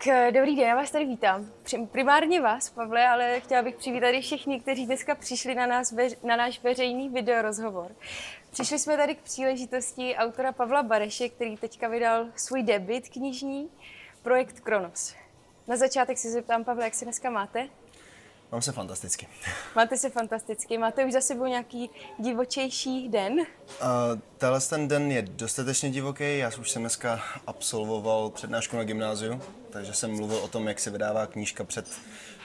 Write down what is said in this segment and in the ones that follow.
Tak eh, dobrý den, já vás tady vítám. Primárně vás, Pavle, ale chtěla bych přivítat i všechny, kteří dneska přišli na, nás, na náš veřejný videorozhovor. Přišli jsme tady k příležitosti autora Pavla Bareše, který teďka vydal svůj debit knižní, projekt Kronos. Na začátek si zeptám, Pavle, jak se dneska máte? Mám se fantasticky. Máte se fantasticky. Máte už za sebou nějaký divočejší den? Uh, tenhle ten den je dostatečně divoký. Já už jsem dneska absolvoval přednášku na gymnáziu, takže jsem mluvil o tom, jak se vydává knížka před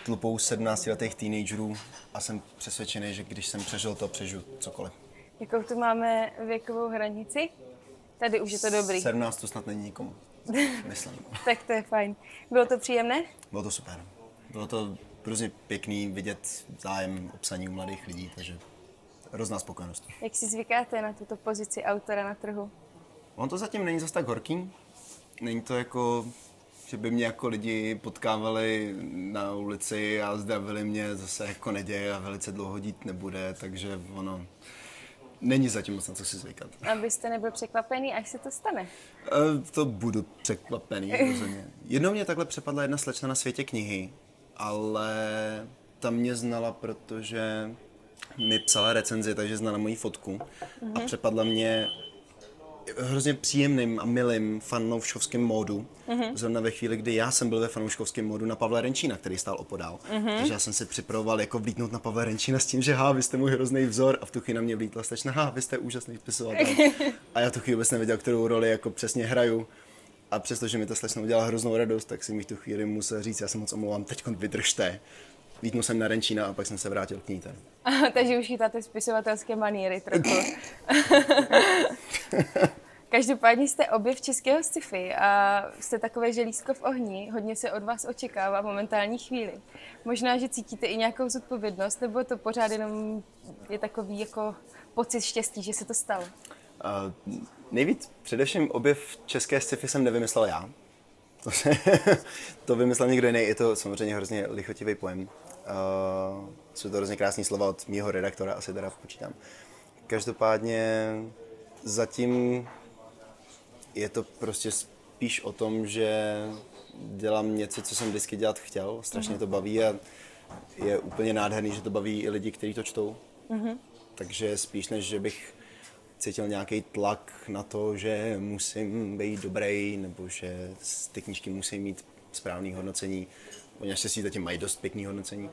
tlupou 17-letých teenagerů a jsem přesvědčený, že když jsem přežil to, přežiju cokoliv. Jakou tu máme věkovou hranici? Tady už je to dobrý. 17 to snad není nikomu. Myslím. tak to je fajn. Bylo to příjemné? Bylo to super. Bylo to hrozně pěkný vidět zájem o psaní u mladých lidí, takže hrozná spokojenost. Jak si zvykáte na tuto pozici autora na trhu? On to zatím není zase tak horký. Není to jako, že by mě jako lidi potkávali na ulici a zdravili mě, zase jako neděje a velice dlouho dít nebude, takže ono není zatím moc na co si zvykat. Abyste nebyl překvapený, až se to stane. E, to budu překvapený, rozhodně. Jednou mě takhle přepadla jedna slečna na světě knihy, ale ta mě znala, protože mi psala recenzi, takže znala moji fotku mm-hmm. a mhm. přepadla mě hrozně příjemným a milým fanouškovským módu. Mm-hmm. Zrovna ve chvíli, kdy já jsem byl ve fanouškovském módu na Pavla Renčína, který stál opodál. Mm-hmm. Takže já jsem si připravoval jako vlítnout na Pavla Renčína s tím, že ha, vy jste můj hrozný vzor a v tu chvíli na mě vlítla slečna, ha, vy jste úžasný spisovatel. a já tu chvíli vůbec nevěděl, kterou roli jako přesně hraju. A přestože mi ta slečna udělala hroznou radost, tak si mi tu chvíli musel říct, já se moc omlouvám, teď vydržte. Vítnul jsem na Renčína a pak jsem se vrátil k ní tady. Takže už chytáte spisovatelské maníry trochu. Každopádně jste objev českého sci-fi a jste takové želízko v ohni. Hodně se od vás očekává v momentální chvíli. Možná, že cítíte i nějakou zodpovědnost, nebo to pořád jenom je takový jako pocit štěstí, že se to stalo? Uh, nejvíc především objev české sci-fi jsem nevymyslel já. To, se, to vymyslel někdo jiný, je to samozřejmě hrozně lichotivý pojem. Uh, jsou to hrozně krásné slova od mého redaktora, asi teda počítám. Každopádně zatím je to prostě spíš o tom, že dělám něco, co jsem vždycky dělat chtěl, strašně to baví a je úplně nádherný, že to baví i lidi, kteří to čtou. Mm-hmm. Takže spíš než, že bych cítil nějaký tlak na to, že musím být dobrý, nebo že ty knížky musí mít správné hodnocení. Oni naštěstí zatím mají dost pěkný hodnocení.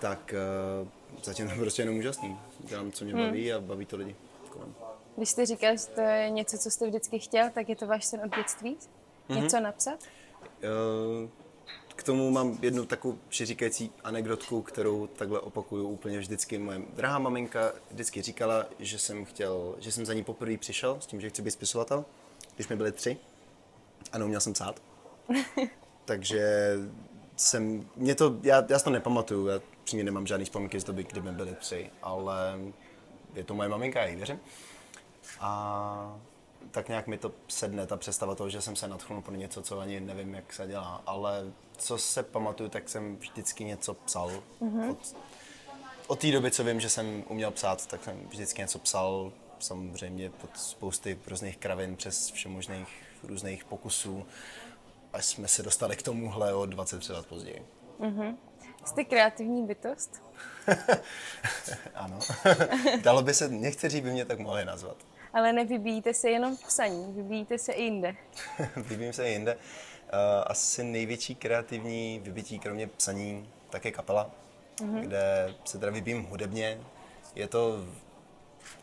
Tak uh, zatím to prostě jenom úžasný. Dělám, co mě baví a baví to lidi kolem. Když jste říkal, že to je něco, co jste vždycky chtěl, tak je to váš sen od dětství? Mm-hmm. Něco napsat? Uh, k tomu mám jednu takovou přiříkající anekdotku, kterou takhle opakuju úplně vždycky. Moje drahá maminka vždycky říkala, že jsem chtěl, že jsem za ní poprvé přišel s tím, že chci být spisovatel, když mi byly tři a neuměl jsem psát. Takže jsem, mě to, já, já si to nepamatuju, já přímě nemám žádný vzpomínky z doby, kdy mi byly tři, ale je to moje maminka, já jí věřím. A tak nějak mi to sedne, ta představa toho, že jsem se nadchnul pro něco, co ani nevím, jak se dělá. Ale co se pamatuju, tak jsem vždycky něco psal. Mm-hmm. Od, od té doby, co vím, že jsem uměl psát, tak jsem vždycky něco psal. Samozřejmě pod spousty různých kravin přes všemožných různých pokusů. Až jsme se dostali k tomuhle o 23 let později. Mm-hmm. Jste kreativní bytost? ano. Dalo by se, někteří by mě tak mohli nazvat ale nevybíjíte se jenom v psaní, vybíjíte se i jinde. Vybíjím se i jinde. Uh, asi největší kreativní vybití, kromě psaní, tak je kapela, mm-hmm. kde se teda vybím hudebně. Je to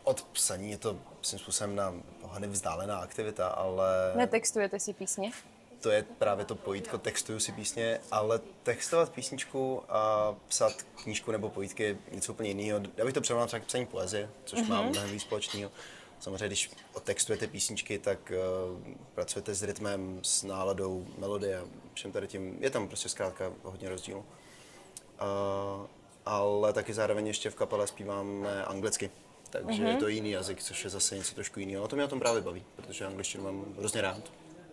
od psaní, je to svým způsobem na hodně vzdálená aktivita, ale... Netextujete si písně? To je právě to pojítko, textuju si písně, ale textovat písničku a psat knížku nebo pojítky je něco úplně jiného. Já bych to přeměl třeba k psaní poezie, což mm-hmm. mám mnohem víc společného. Samozřejmě, když otextujete písničky, tak uh, pracujete s rytmem, s náladou, melodie a všem tady tím. Je tam prostě zkrátka hodně rozdíl. Uh, ale taky zároveň ještě v kapele zpíváme anglicky. Takže mm-hmm. je to jiný jazyk, což je zase něco trošku jiného. A to mě o tom právě baví, protože angličtinu mám hrozně rád.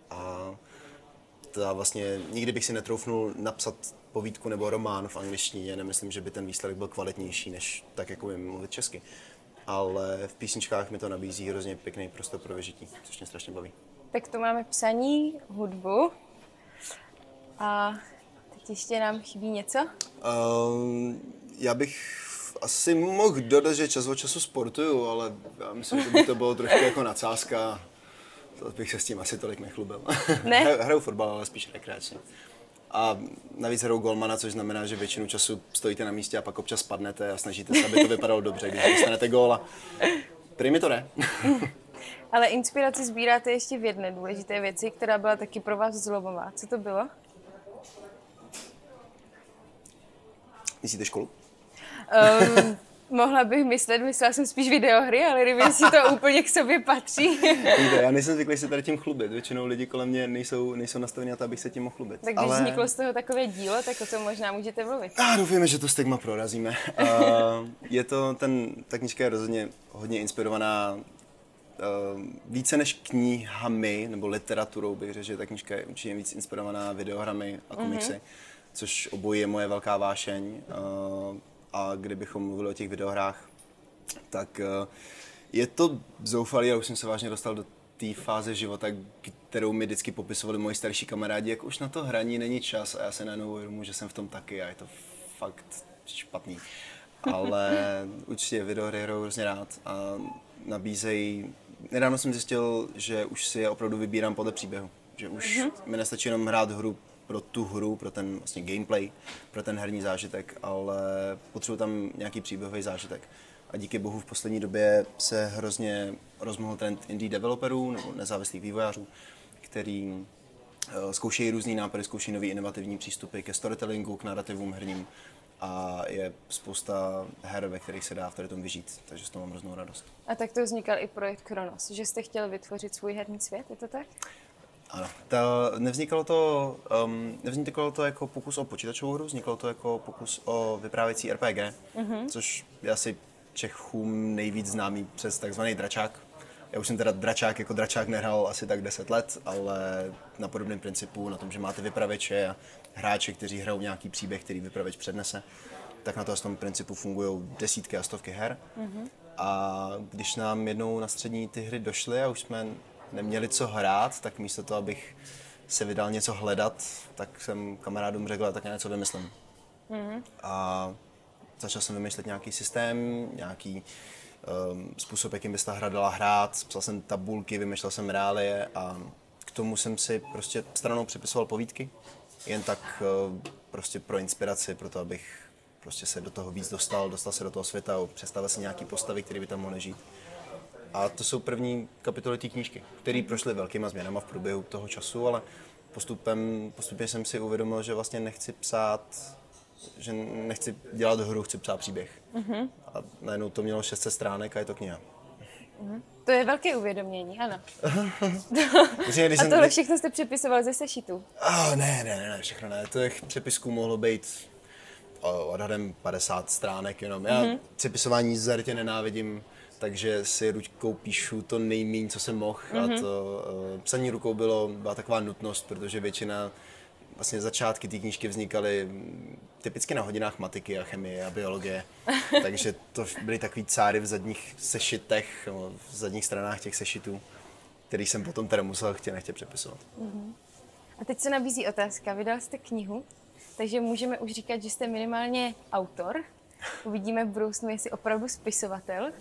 A ta vlastně nikdy bych si netroufnul napsat povídku nebo román v angličtině. Nemyslím, že by ten výsledek byl kvalitnější, než tak, jako mluvit česky ale v písničkách mi to nabízí hrozně pěkný prostor pro vyžití, což mě strašně baví. Tak to máme psaní, hudbu. A teď ještě nám chybí něco? Um, já bych asi mohl dodat, že čas od času sportuju, ale já myslím, že by to bylo trošku jako nadsázka. To bych se s tím asi tolik nechlubil. Ne? Hraju fotbal, ale spíš rekreačně. A navíc hraju golmana, což znamená, že většinu času stojíte na místě a pak občas padnete a snažíte se, aby to vypadalo dobře, když dostanete góla. Prý mi to ne. Ale inspiraci sbíráte ještě v jedné důležité věci, která byla taky pro vás zlomová. Co to bylo? Myslíte školu? Um, mohla bych myslet, myslela jsem spíš videohry, ale nevím, jestli to úplně k sobě patří. Víte, já nejsem zvyklý se tady tím chlubit. Většinou lidi kolem mě nejsou, nejsou nastaveni na to, abych se tím mohl chlubit. tak když ale... vzniklo z toho takové dílo, tak o tom možná můžete mluvit. A doufíme, že to stigma prorazíme. Uh, je to, ten, ta knižka je rozhodně hodně inspirovaná uh, více než knihami nebo literaturou bych řekl, že ta knižka je určitě víc inspirovaná videohrami a komiksy, mm-hmm. což obojí je moje velká vášeň. Uh, a kdybychom mluvili o těch videohrách, tak uh, je to zoufalý, ale už jsem se vážně dostal do té fáze života, kterou mi vždycky popisovali moji starší kamarádi, jak už na to hraní není čas a já se najednou uvědomuji, že jsem v tom taky a je to fakt špatný. Ale určitě videohry hraju hrozně rád a nabízejí nedávno jsem zjistil, že už si je opravdu vybírám podle příběhu. Že už mm-hmm. mi nestačí jenom hrát hru pro tu hru, pro ten vlastně gameplay, pro ten herní zážitek, ale potřebuji tam nějaký příběhový zážitek. A díky bohu v poslední době se hrozně rozmohl trend indie developerů nebo nezávislých vývojářů, který uh, zkoušejí různý nápady, zkoušejí nový inovativní přístupy ke storytellingu, k narrativům herním a je spousta her, ve kterých se dá v tom vyžít, takže z toho mám hroznou radost. A tak to vznikal i projekt Kronos, že jste chtěl vytvořit svůj herní svět, je to tak? Ano, ta, nevznikalo, to, um, nevznikalo to jako pokus o počítačovou hru, vzniklo to jako pokus o vyprávěcí RPG, mm-hmm. což je asi Čechům nejvíc známý přes takzvaný dračák. Já už jsem teda dračák jako dračák nehrál asi tak 10 let, ale na podobném principu, na tom, že máte vypravěče a hráče, kteří hrajou nějaký příběh, který vypravěč přednese, tak na to tom principu fungují desítky a stovky her. Mm-hmm. A když nám jednou na střední ty hry došly a už jsme neměli co hrát, tak místo toho, abych se vydal něco hledat, tak jsem kamarádům řekl, tak já něco vymyslím. Mm-hmm. A začal jsem vymýšlet nějaký systém, nějaký um, způsob, jakým by se ta hra dala hrát, psal jsem tabulky, vymýšlel jsem reálie a k tomu jsem si prostě stranou přepisoval povídky, jen tak uh, prostě pro inspiraci, pro to, abych prostě se do toho víc dostal, dostal se do toho světa, představil si nějaký postavy, které by tam mohly žít. A to jsou první kapitoly té knížky, které prošly velkýma změnama v průběhu toho času, ale postupem, postupně jsem si uvědomil, že vlastně nechci psát, že nechci dělat hru, chci psát příběh. Mm-hmm. A najednou to mělo 600 stránek a je to kniha. Mm-hmm. To je velké uvědomění, ano. a tohle všechno jste přepisoval ze sešitu? Oh, ne, ne, ne, všechno ne. Těch přepisků mohlo být odhadem 50 stránek jenom. Já mm-hmm. přepisování zrtě nenávidím takže si ručkou píšu to nejméně, co jsem mohl. Mm-hmm. A mhm. to uh, psaní rukou bylo, byla taková nutnost, protože většina vlastně začátky té knížky vznikaly mm, typicky na hodinách matiky a chemie a biologie. takže to byly takový cáry v zadních sešitech, v zadních stranách těch sešitů, který jsem potom teda musel chtě nechtě přepisovat. Mm-hmm. A teď se nabízí otázka. Vydal jste knihu, takže můžeme už říkat, že jste minimálně autor. Uvidíme v budoucnu, jestli opravdu spisovatel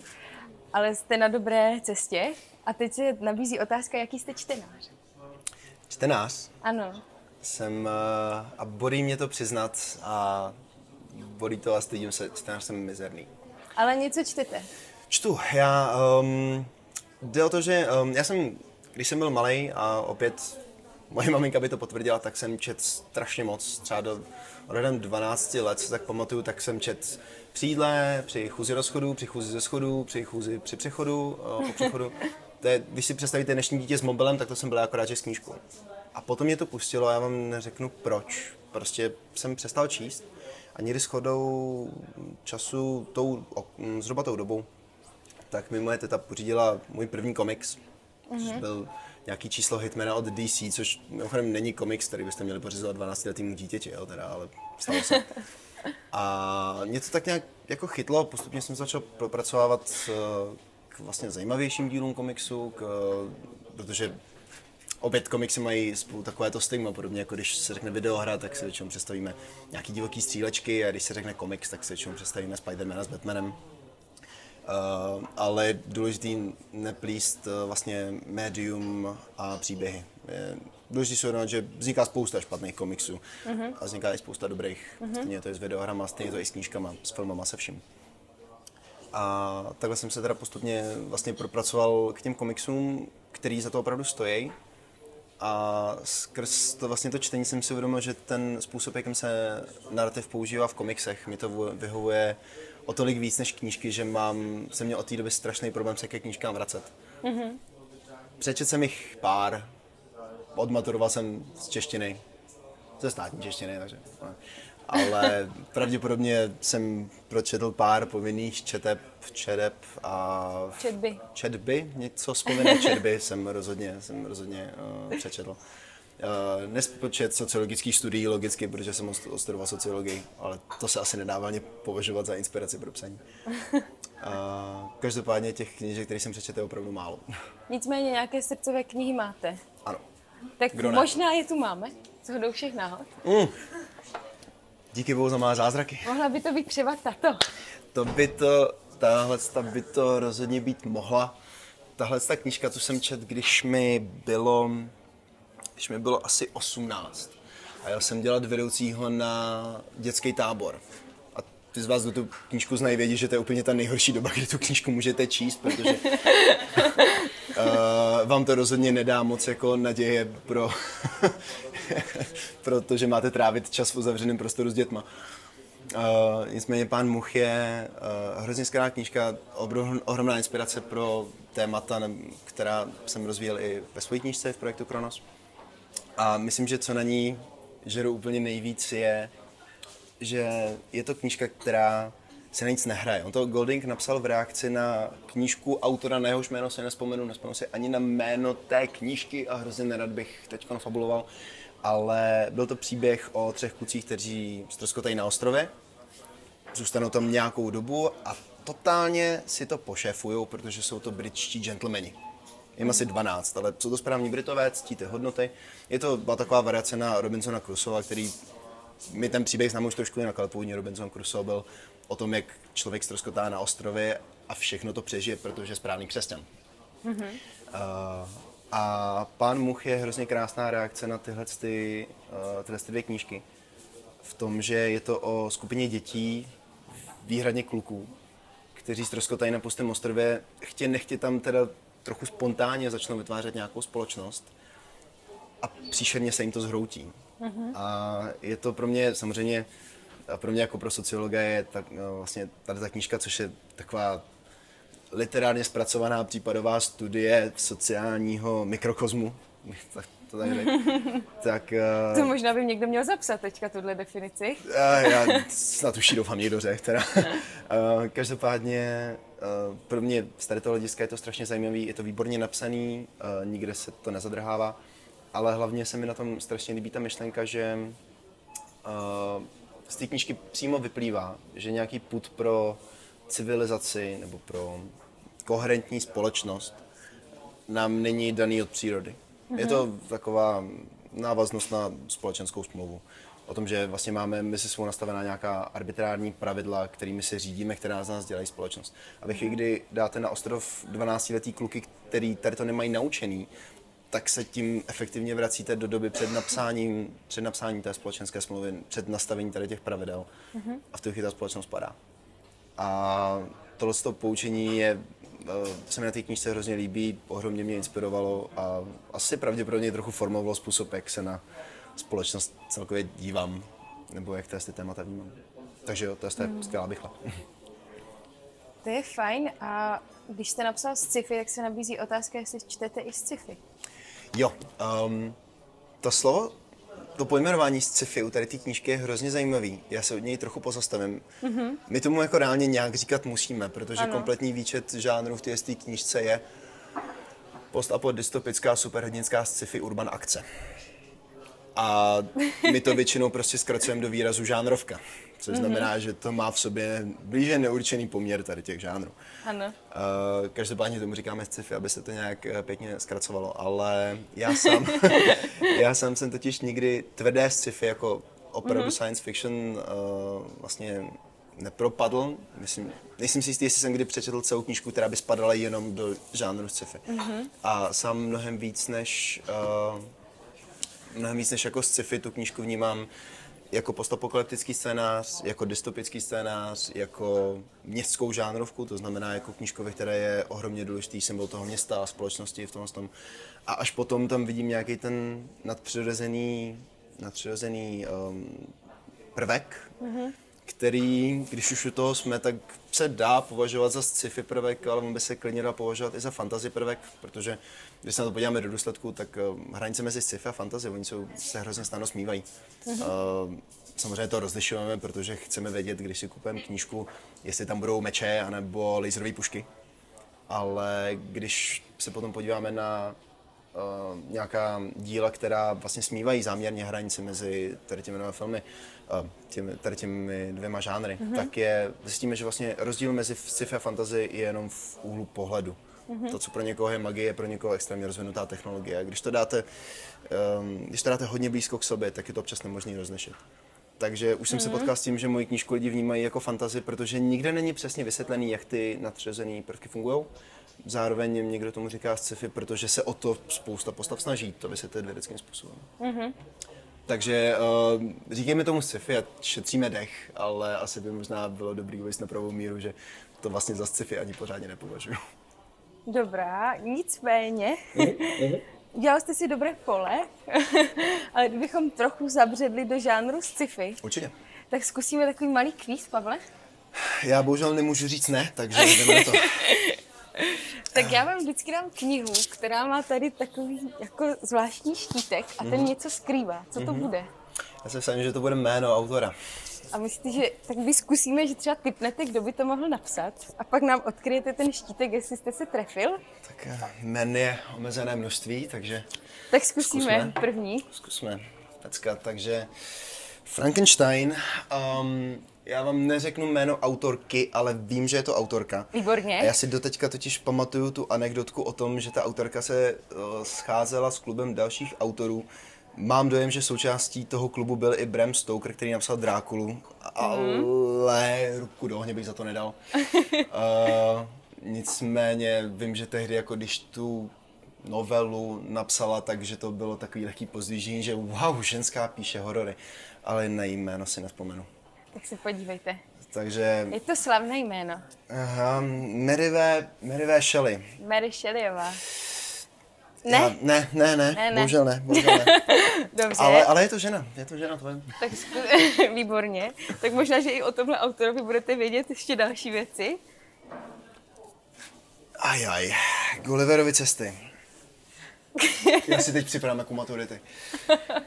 ale jste na dobré cestě. A teď se nabízí otázka, jaký jste čtenář? Čtenář? Ano. Jsem, uh, a bolí mě to přiznat a bolí to a stydím se, čtenář jsem mizerný. Ale něco čtete? Čtu, já, um, jde o to, že um, já jsem, když jsem byl malý a opět moje maminka by to potvrdila, tak jsem čet strašně moc, třeba do odhledem 12 let, tak pamatuju, tak jsem čet při jídle, při chůzi do schodu, při chůzi ze schodu, při chůzi při přechodu, uh, po přechodu. To je, když si představíte dnešní dítě s mobilem, tak to jsem byl akorát s knížkou. A potom mě to pustilo a já vám neřeknu proč. Prostě jsem přestal číst a někdy s chodou času, tou, zhruba tou dobou, tak mi moje teta pořídila můj první komiks, mm-hmm. což byl nějaký číslo Hitmana od DC, což mimochodem není komiks, který byste měli pořizovat 12 letým dítěti, jo, teda, ale stalo se. A mě to tak nějak jako chytlo, postupně jsem začal propracovávat k vlastně zajímavějším dílům komiksu, k, protože opět komiksy mají spolu takové to stigma, podobně jako když se řekne videohra, tak si většinou představíme nějaký divoký střílečky a když se řekne komiks, tak si většinou představíme Spidermana s Batmanem. Uh, ale je důležitý neplíst uh, vlastně médium a příběhy. Je důležité si uvědomit, že vzniká spousta špatných komiksů uh-huh. a vzniká i spousta dobrých. Uh-huh. Stejně to je s videohrama, stejně to i s knížkama, s filmama, se vším. A takhle jsem se teda postupně vlastně propracoval k těm komiksům, který za to opravdu stojí. A skrz to vlastně to čtení jsem si uvědomil, že ten způsob, jakým se narrativ používá v komiksech, mi to vyhovuje o tolik víc než knížky, že mám, jsem měl od té doby strašný problém se ke knížkám vracet. Mm-hmm. Přečet jsem jich pár, odmaturoval jsem z češtiny, ze státní češtiny, takže ale pravděpodobně jsem pročetl pár povinných četeb, četeb a... Četby. Četby, něco z povinné četby jsem rozhodně, jsem rozhodně uh, přečetl. Uh, nespočet sociologických studií logicky, protože jsem studoval sociologii, ale to se asi nedá ani považovat za inspiraci pro psaní. Uh, každopádně těch knížek, které jsem přečetl, je opravdu málo. Nicméně nějaké srdcové knihy máte. Ano. Tak Kdo možná je tu máme, co hodou všech náhod. Mm. Díky bohu za má zázraky. Mohla by to být třeba tato. To by to, tahle by to rozhodně být mohla. Tahle ta knížka, tu jsem čet, když mi bylo, když mi bylo asi 18. A já jsem dělat vedoucího na dětský tábor. A ty z vás, kdo tu knížku znají, vědí, že to je úplně ta nejhorší doba, kdy tu knížku můžete číst, protože uh, vám to rozhodně nedá moc jako naděje pro protože máte trávit čas v uzavřeném prostoru s dětma. Uh, nicméně Pán Much je uh, hrozně skvělá knížka, obrovn, ohromná inspirace pro témata, která jsem rozvíjel i ve své knížce v projektu Kronos. A myslím, že co na ní žeru úplně nejvíc je, že je to knížka, která se na nic nehraje. On to Golding napsal v reakci na knížku autora, na jehož jméno se nespomenu, nespomenu si ani na jméno té knížky a hrozně nerad bych teď fabuloval ale byl to příběh o třech klucích, kteří ztroskotají na ostrově, zůstanou tam nějakou dobu a totálně si to pošefují, protože jsou to britští gentlemani. Jim asi 12, ale jsou to správní Britové, ctí ty hodnoty. Je to byla taková variace na Robinsona Crusoe, který mi ten příběh znám už trošku jinak, ale původně Robinson Crusoe byl o tom, jak člověk ztroskotá na ostrově a všechno to přežije, protože je správný křesťan. Mm-hmm. Uh, a Pán Much je hrozně krásná reakce na tyhle, ty, uh, tyhle ty dvě knížky. V tom, že je to o skupině dětí, výhradně kluků, kteří ztroskotají na pustém ostrově, chtě nechtě tam teda trochu spontánně začnou vytvářet nějakou společnost a příšerně se jim to zhroutí. Mm-hmm. A je to pro mě samozřejmě, pro mě jako pro sociologa je tak, no, vlastně tady ta knížka, což je taková literárně zpracovaná případová studie sociálního mikrokosmu, tak to tak řekl. tak, uh, to možná by někdo měl zapsat teďka tuhle definici. Uh, já snad už ji doufám někdo řekl teda. uh, každopádně pro mě z tady toho hlediska je to strašně zajímavý, je to výborně napsaný, uh, nikde se to nezadrhává, ale hlavně se mi na tom strašně líbí ta myšlenka, že uh, z té knížky přímo vyplývá, že nějaký put pro civilizaci nebo pro koherentní společnost nám není daný od přírody. Mm-hmm. Je to mhm. taková návaznost na společenskou smlouvu. O tom, že vlastně máme mezi svou nastavená nějaká arbitrární pravidla, kterými se řídíme, která z nás dělají společnost. A ve chvíli, kdy dáte na ostrov 12-letý kluky, který tady to nemají naučený, tak se tím efektivně vracíte do doby před napsáním, před napsáním té společenské smlouvy, před nastavením tady těch pravidel. Mm-hmm. A v tu chvíli ta společnost padá. A tohle poučení je, eh, se mi na té knížce hrozně líbí, ohromně mě inspirovalo a asi pravděpodobně trochu formovalo způsob, jak se na společnost celkově dívám, nebo jak ty témata vnímám. Takže jo, to je mm. skvělá bychla. To je fajn a když jste napsal sci-fi, tak se nabízí otázka, jestli čtete i sci-fi. Jo, um, to slovo to pojmenování sci-fi u tady té knížky je hrozně zajímavý. Já se od něj trochu pozastavím. Mm-hmm. My tomu jako reálně nějak říkat musíme, protože ano. kompletní výčet žánrů v té knížce je post dystopická superhrdinská sci-fi urban akce. A my to většinou prostě zkracujeme do výrazu žánrovka, což znamená, že to má v sobě blíže neurčený poměr tady těch žánrů. Ano. Uh, každopádně tomu říkáme sci-fi, aby se to nějak eh, pěkně zkracovalo, ale já sám, já sám jsem totiž nikdy tvrdé sci-fi jako opravdu mm-hmm. science fiction uh, vlastně nepropadl. Myslím, nejsem si jistý, jestli jsem kdy přečetl celou knížku, která by spadala jenom do žánru sci-fi. Mm-hmm. A sám mnohem víc než uh, mnohem víc než jako sci-fi tu knížku vnímám jako postapokalyptický scénář, jako dystopický scénář, jako městskou žánrovku, to znamená jako knížku, ve které je ohromně důležitý symbol toho města a společnosti v tom tom. A až potom tam vidím nějaký ten nadpřirozený, nadpřirozený um, prvek, mm-hmm. Který, když už u toho jsme, tak se dá považovat za sci-fi prvek, ale on by se klidně dal považovat i za fantasy prvek, protože když se na to podíváme do důsledku, tak uh, hranice mezi sci-fi a fantasy, oni jsou, se hrozně snadno smívají. Mm-hmm. Uh, samozřejmě to rozlišujeme, protože chceme vědět, když si kupujeme knížku, jestli tam budou meče anebo laserové pušky. Ale když se potom podíváme na uh, nějaká díla, která vlastně smívají záměrně hranice mezi tady těmi nové filmy, uh, těmi, tady těmi dvěma žánry, mm-hmm. tak je, zjistíme, že vlastně rozdíl mezi sci-fi a fantasy je jenom v úhlu pohledu. Mm-hmm. To, co pro někoho je magie, je pro někoho extrémně rozvinutá technologie. A když to dáte, um, když to dáte hodně blízko k sobě, tak je to občas nemožné rozlišit. Takže už jsem mm-hmm. se potkal s tím, že moji knížku lidi vnímají jako fantazi, protože nikde není přesně vysvětlený, jak ty nadřazené prvky fungují. Zároveň někdo tomu říká sci-fi, protože se o to spousta postav snaží to vysvětlit vědeckým způsobem. Mm-hmm. Takže uh, říkejme tomu sci-fi a šetříme dech, ale asi by možná bylo dobrý uvést na pravou míru, že to vlastně za sci-fi ani pořádně nepovažuji. Dobrá, nicméně, mm-hmm. Udělal jste si dobré pole, ale kdybychom trochu zabředli do žánru sci-fi, Určitě. tak zkusíme takový malý kvíz, Pavle. Já bohužel nemůžu říct ne, takže jdeme na to. tak já vám vždycky dám knihu, která má tady takový jako zvláštní štítek a ten mm-hmm. něco skrývá. Co to mm-hmm. bude? Já si myslím, že to bude jméno autora. A myslíte, že tak vy zkusíme, že třeba typnete, kdo by to mohl napsat a pak nám odkryjete ten štítek, jestli jste se trefil? Tak eh, men je omezené množství, takže... Tak zkusíme, zkusme. první. Zkusme. Pecka, takže Frankenstein. Um, já vám neřeknu jméno autorky, ale vím, že je to autorka. Výborně. A já si doteďka totiž pamatuju tu anekdotku o tom, že ta autorka se uh, scházela s klubem dalších autorů, Mám dojem, že součástí toho klubu byl i Bram Stoker, který napsal Drákulu, ale mm. ruku do ohně bych za to nedal. uh, nicméně vím, že tehdy, jako když tu novelu napsala, takže to bylo takový lehký pozdvižení, že wow, ženská píše horory, ale na jméno si nespomenu. Tak se podívejte. Takže... Je to slavné jméno. Aha, Merivé, Merivé Shelley. Mary Shelleyová. Ne? Já, ne, ne, ne, ne, ne, bohužel ne, bohužel ne. Dobře. Ale, ale je to žena, je to žena, to je. Tak výborně. Tak možná, že i o tomhle autorovi budete vědět ještě další věci. Ajaj, Gulliverovi cesty. Já si teď připravám jako maturity.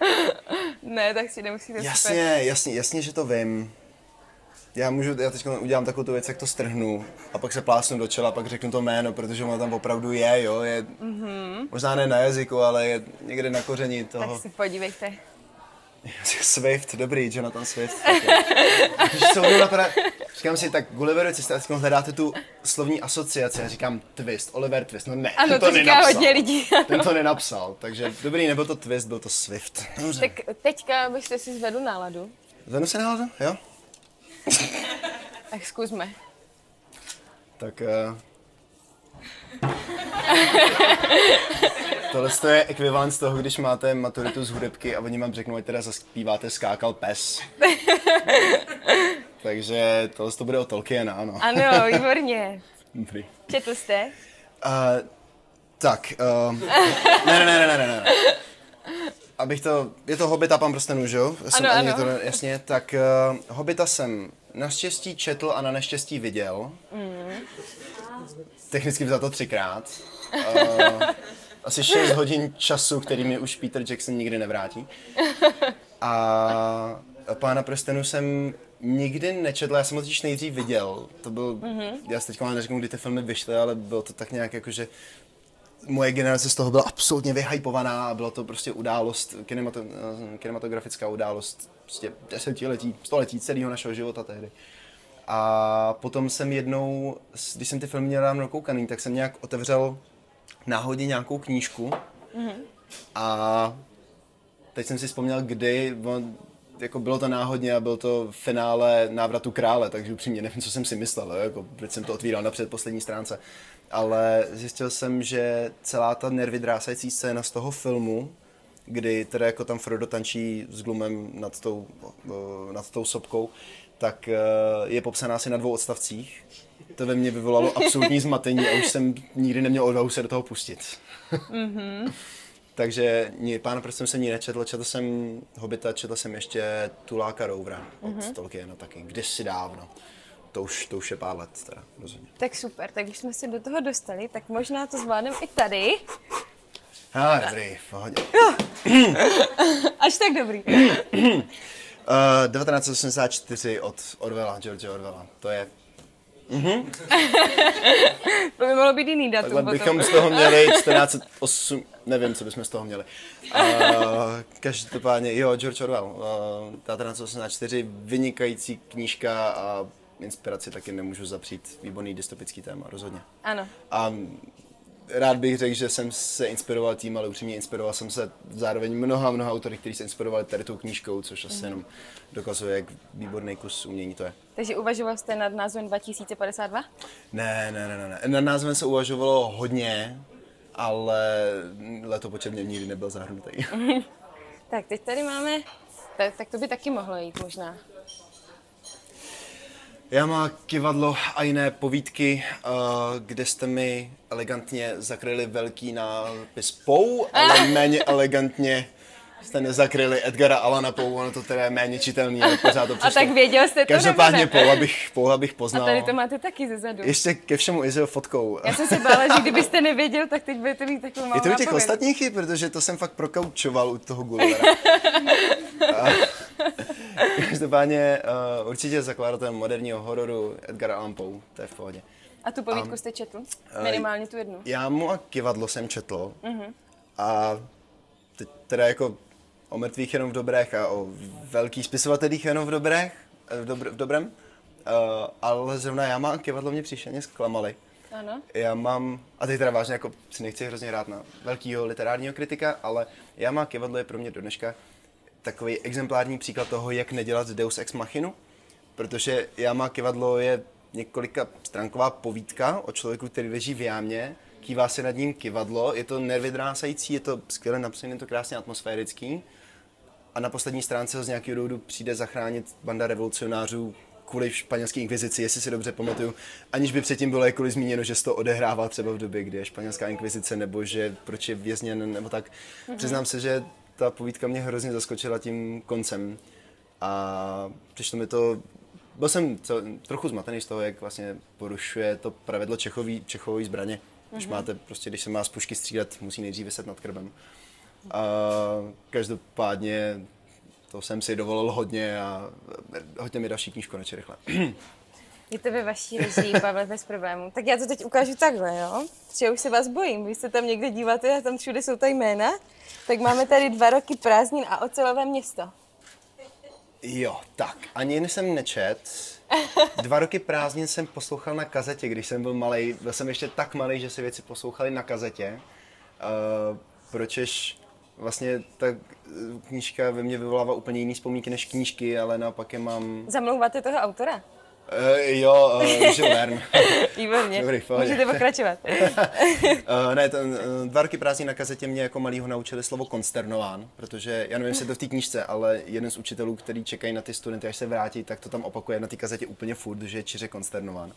ne, tak si nemusíte Jasně, jasně, jasně, že to vím já můžu, já teď udělám takovou tu věc, jak to strhnu a pak se plásnu do čela, pak řeknu to jméno, protože ono tam opravdu je, jo, je mm-hmm. možná ne na jazyku, ale je někde na koření toho. Tak si podívejte. Swift, dobrý, Jonathan Swift. Když co napadá, říkám si, tak Gulliver cesta, teď hledáte tu slovní asociaci, já říkám twist, Oliver Twist, no ne, ano, ten to, to říká nenapsal. hodně lidí. ten to nenapsal, takže dobrý, nebyl to twist, byl to Swift. Dobře. Tak teďka byste si zvedl náladu. Zvednu si náladu, jo? tak zkusme. Tak... Uh... Tohle je ekvivalent z toho, když máte maturitu z hudebky a oni vám řeknou, že teda zaspíváte Skákal pes. Takže tohle to bude o Tolkiena, ano. Ano, výborně. Dobrý. Četl jste? Uh, tak, uh, ne, ne, ne, ne, ne, ne abych to, je to Hobita pan prstenů, že jo? Ano, ano. To, jasně, tak uh, Hobita jsem naštěstí četl a na neštěstí viděl. Mm. Technicky za to třikrát. Uh, asi 6 hodin času, který mi už Peter Jackson nikdy nevrátí. A Pána prstenů jsem nikdy nečetl, já jsem ho totiž nejdřív viděl. To byl, mm-hmm. já si teď neřeknu, kdy ty filmy vyšly, ale bylo to tak nějak jako, že moje generace z toho byla absolutně vyhypovaná a byla to prostě událost, kinemato, kinematografická událost prostě desetiletí, století celého našeho života tehdy. A potom jsem jednou, když jsem ty filmy měl dávno koukaný, tak jsem nějak otevřel náhodně nějakou knížku mm-hmm. a teď jsem si vzpomněl, kdy, on, jako bylo to náhodně a byl to finále návratu krále, takže upřímně nevím, co jsem si myslel, jako, proč jsem to otvíral na předposlední stránce. Ale zjistil jsem, že celá ta nervy drásající scéna z toho filmu, kdy teda jako tam Frodo tančí s Glumem nad tou, nad tou sopkou, tak eh, je popsaná asi na dvou odstavcích. To ve mně vyvolalo absolutní zmatení a už jsem nikdy neměl odvahu se do toho pustit. Mm-hmm. Takže pán prostě jsem ní nečetl, četl jsem Hobita, četl jsem ještě Tuláka Rouvra od mm-hmm. Tolkiena taky, kdysi dávno. To už, to už je pár let teda, rozhodně. Tak super, tak když jsme se do toho dostali, tak možná to zvládneme i tady. A, ah, dobrý, pohodě. Až tak dobrý. uh, 1984 od Orwella, George Orwella. To je Mm-hmm. to by mohlo být jiný datum. Takhle bychom z toho měli 1408, nevím, co bychom z toho měli. Uh, každopádně, jo, George Orwell, uh, 1984, vynikající knížka a inspiraci taky nemůžu zapřít. Výborný dystopický téma, rozhodně. Ano. A rád bych řekl, že jsem se inspiroval tím, ale upřímně inspiroval jsem se zároveň mnoha, mnoha autory, kteří se inspirovali tady tou knížkou, což asi mm. jenom dokazuje, jak výborný kus umění to je. Takže uvažoval jste nad názvem 2052? Ne, ne, ne, ne. Nad názvem se uvažovalo hodně, ale letopočet mě nikdy nebyl zahrnutý. tak, teď tady máme, tak, tak to by taky mohlo jít možná. Já má kivadlo a jiné povídky, uh, kde jste mi elegantně zakryli velký nápis POU, ale méně elegantně jste nezakryli Edgara Alana Pou, ono to teda je méně čitelný, ale pořád to přišlo. A tak věděl jste to, Každopádně Pou, abych, Pou, abych poznal. A tady to máte taky ze zadu. Ještě ke všemu i s jeho fotkou. Já jsem se bála, že kdybyste nevěděl, tak teď budete mít takovou malou Je to u těch ostatních protože to jsem fakt prokaučoval u toho Gullivera. Každopádně uh, určitě zakladatel moderního hororu Edgar Allan Poe, to je v pohodě. A tu povídku um, jste četl? Minimálně tu jednu. Já mu a kivadlo jsem četl. Uh-huh. A teď teda jako o mrtvých jenom v dobrých a o velkých spisovatelích jenom v dobrých, v, dobr, v dobrém. Uh, ale zrovna já mám kivadlo mě příšerně zklamali. Ano. Já mám, a teď teda vážně jako si nechci hrozně rád na velkýho literárního kritika, ale já mám kivadlo je pro mě do dneška takový exemplární příklad toho, jak nedělat Deus Ex Machinu, protože Jáma kivadlo je několika stránková povídka o člověku, který leží v jámě, kývá se nad ním kivadlo, je to nervydrásající, je to skvěle napsané, je to krásně atmosférický a na poslední stránce ho z nějakého důvodu přijde zachránit banda revolucionářů kvůli španělské inkvizici, jestli si dobře pamatuju, aniž by předtím bylo jakkoliv zmíněno, že se to odehrává třeba v době, kdy je španělská inkvizice, nebo že proč je vězněn, nebo tak. Mm-hmm. Přiznám se, že ta povídka mě hrozně zaskočila tím koncem a přišlo mi to, byl jsem co, trochu zmatený z toho, jak vlastně porušuje to pravidlo Čechový, Čechový zbraně. Mm-hmm. Když mhm. máte prostě, když se má z pušky střílet, musí nejdřív vyset nad krbem. A každopádně to jsem si dovolil hodně a hodně mi další knížku radši rychle. Je to ve vaší režii, Pavle, bez problémů. Tak já to teď ukážu takhle, jo? Protože už se vás bojím. Vy se tam někde díváte a tam všude jsou ta jména. Tak máme tady dva roky prázdnin a ocelové město. Jo, tak. Ani jsem nečet. Dva roky prázdnin jsem poslouchal na kazetě, když jsem byl malý. Byl jsem ještě tak malý, že se věci poslouchali na kazetě. Uh, pročež vlastně ta knížka ve mně vyvolává úplně jiný vzpomínky než knížky, ale naopak je mám... Zamlouváte toho autora? Uh, jo, uh, Jules Verne. Výborně, Dobrý, můžete pokračovat. uh, ne, ten, uh, dva roky prázdní na kazetě mě jako malýho naučili slovo konsternován, protože já nevím, jestli to v té knížce, ale jeden z učitelů, který čekají na ty studenty, až se vrátí, tak to tam opakuje na té kazetě úplně furt, že je čiře konsternován.